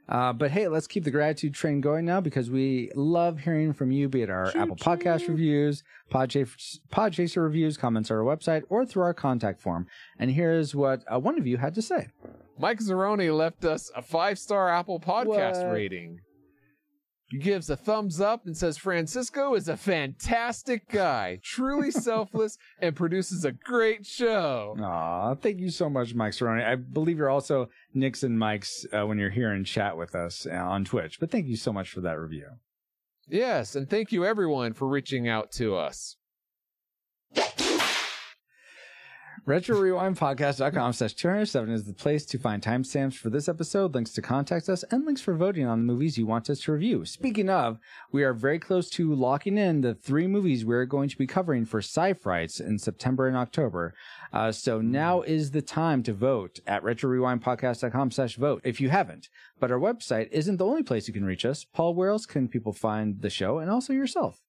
Uh, but hey, let's keep the gratitude train going now because we love hearing from you, be it our Apple Podcast reviews, Podchaser, Podchaser reviews, comments on our website, or through our contact form. And here's what uh, one of you had to say. Mike Zeroni left us a five star Apple Podcast What? rating. Gives a thumbs up and says Francisco is a fantastic guy, truly selfless, and produces a great show. Aw, thank you so much, Mike Cerrone. I believe you're also Nick's and Mike's uh, when you're here and chat with us uh, on Twitch. But thank you so much for that review. Yes, and thank you everyone for reaching out to us. RetroRewindPodcast.com slash 207 is the place to find timestamps for this episode, links to contact us, and links for voting on the movies you want us to review. Speaking of, we are very close to locking in the three movies we're going to be covering for Sci-Frights in September and October. Uh, so now is the time to vote at RetroRewindPodcast.com slash vote if you haven't. But our website isn't the only place you can reach us. Paul, where else can people find the show and also yourself?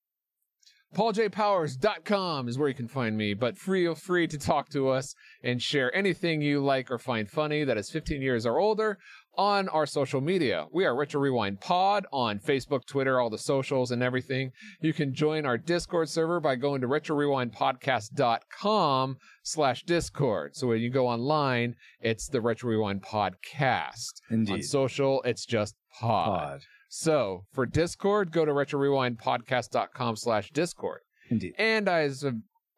PaulJPowers.com is where you can find me, but feel free to talk to us and share anything you like or find funny that is 15 years or older on our social media. We are Retro Rewind Pod on Facebook, Twitter, all the socials and everything. You can join our Discord server by going to RetroRewindPodcast.com slash Discord. So when you go online, it's the Retro Rewind Podcast. Indeed. On social, it's just pod. Pod. So for Discord, go to retrorewindpodcast.com slash Discord. Indeed. And as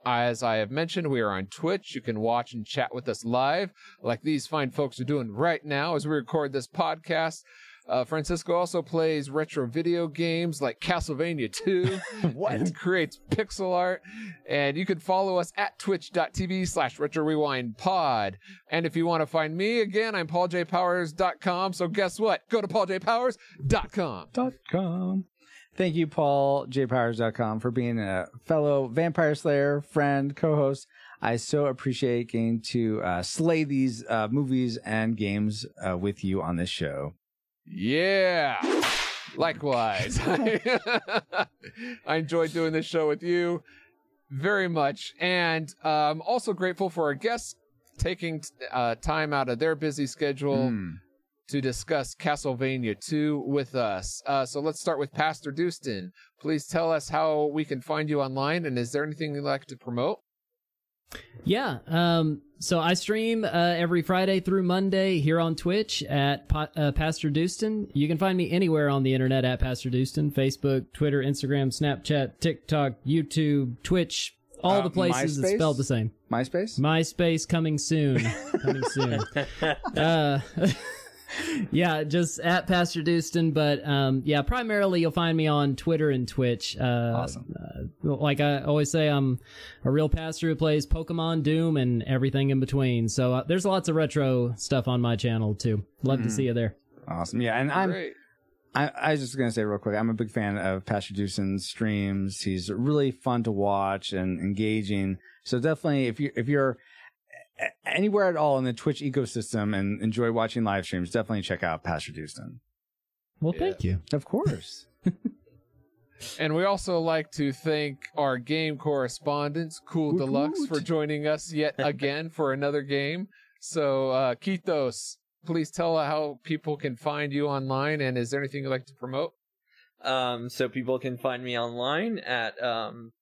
as I have mentioned, we are on Twitch. You can watch and chat with us live, like these fine folks are doing right now as we record this podcast. Uh, Francisco also plays retro video games like Castlevania 2 and creates pixel art. And you can follow us at twitch.tv slash retro rewind pod. And if you want to find me again, I'm pauljpowers.com. So guess what? Go to pauljpowers.com. dot com. Thank you, pauljpowers.com, for being a fellow vampire slayer, friend, co-host. I so appreciate getting to uh, slay these uh, movies and games uh, with you on this show. Yeah. Likewise. I enjoyed doing this show with you very much. And I'm also grateful for our guests taking uh, time out of their busy schedule Hmm. to discuss Castlevania 2 with us. Uh, so let's start with Pastor Dustin. Please tell us how we can find you online, and is there anything you'd like to promote? Yeah. Um, so I stream uh, every Friday through Monday here on Twitch at uh, Pastor Dustin. You can find me anywhere on the internet at Pastor Dustin Facebook, Twitter, Instagram, Snapchat, TikTok, YouTube, Twitch, all Uh, the places MySpace? spelled the same. MySpace? MySpace coming soon. coming soon. Yeah, just at Pastor Dustin. But um, yeah, primarily you'll find me on Twitter and Twitch. Uh, Awesome. Uh, like I always say, I'm a real pastor who plays Pokemon, Doom, and everything in between. So uh, there's lots of retro stuff on my channel too. Love to see you there. Awesome. Yeah, and I'm Great. I, I was just gonna say real quick, I'm a big fan of Pastor Dustin's streams. He's really fun to watch and engaging. So definitely, if you if you're a- anywhere at all in the Twitch ecosystem and enjoy watching live streams, definitely check out Pastor Dustin. Well, thank you. Of course. And we also like to thank our game correspondents, Cool Woot Deluxe, woot. for joining us yet again for another game. So, uh, Kitos, please tell how people can find you online, and is there anything you'd like to promote? Um, so people can find me online at um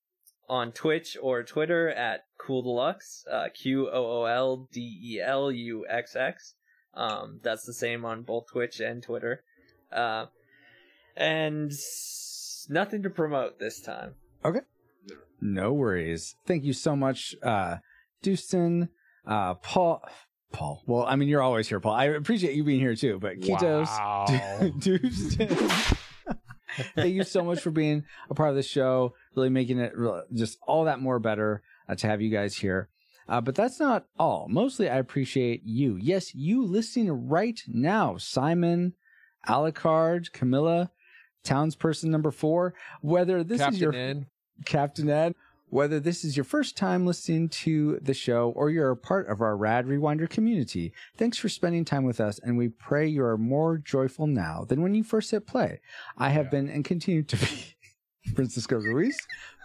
on Twitch or Twitter at Cool Deluxe, uh, Q O O L D E L U X X. Um, that's the same on both Twitch and Twitter. Uh, and nothing to promote this time. Okay. No worries. Thank you so much, uh, Dustin, uh, Paul. Paul. Well, I mean, you're always here, Paul. I appreciate you being here too, but Kitos, Wow. Dustin. Thank you so much for being a part of the show, really making it just all that more better uh, to have you guys here. Uh, but that's not all. Mostly, I appreciate you. Yes, you listening right now. Simon, Alucard, Carmilla, townsperson number four. Whether this Captain is your N. Captain Ed. Whether this is your first time listening to the show or you're a part of our Rad Rewinder community, thanks for spending time with us, and we pray you are more joyful now than when you first hit play. I have been and continue to be Francisco Ruiz.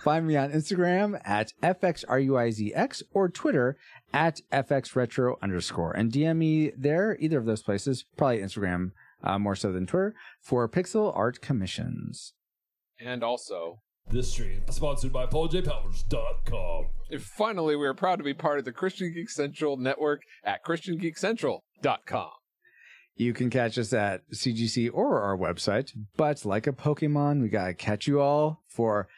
Find me on Instagram at FXRUIZX or Twitter at FXRetro underscore. And DM me there, either of those places, probably Instagram uh, more so than Twitter, for pixel art commissions. And also, This stream is sponsored by PaulJPowers.com. and finally, we are proud to be part of the Christian Geek Central network at ChristianGeekCentral.com. You can catch us at CGC or our website, but like a Pokemon, we gotta catch you all for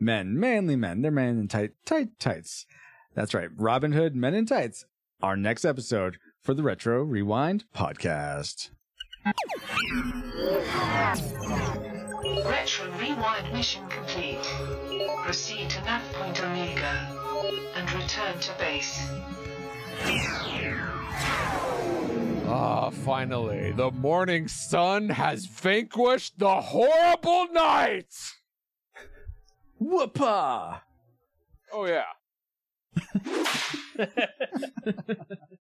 men, manly men. They're men in tight, tight tights. That's right. Robin Hood, Men in Tights. Our next episode for the Retro Rewind podcast. Retro Rewind mission complete. Proceed to nav point Omega and return to base. Ah, finally, the morning sun has vanquished the horrible night. Whoopah! Oh yeah.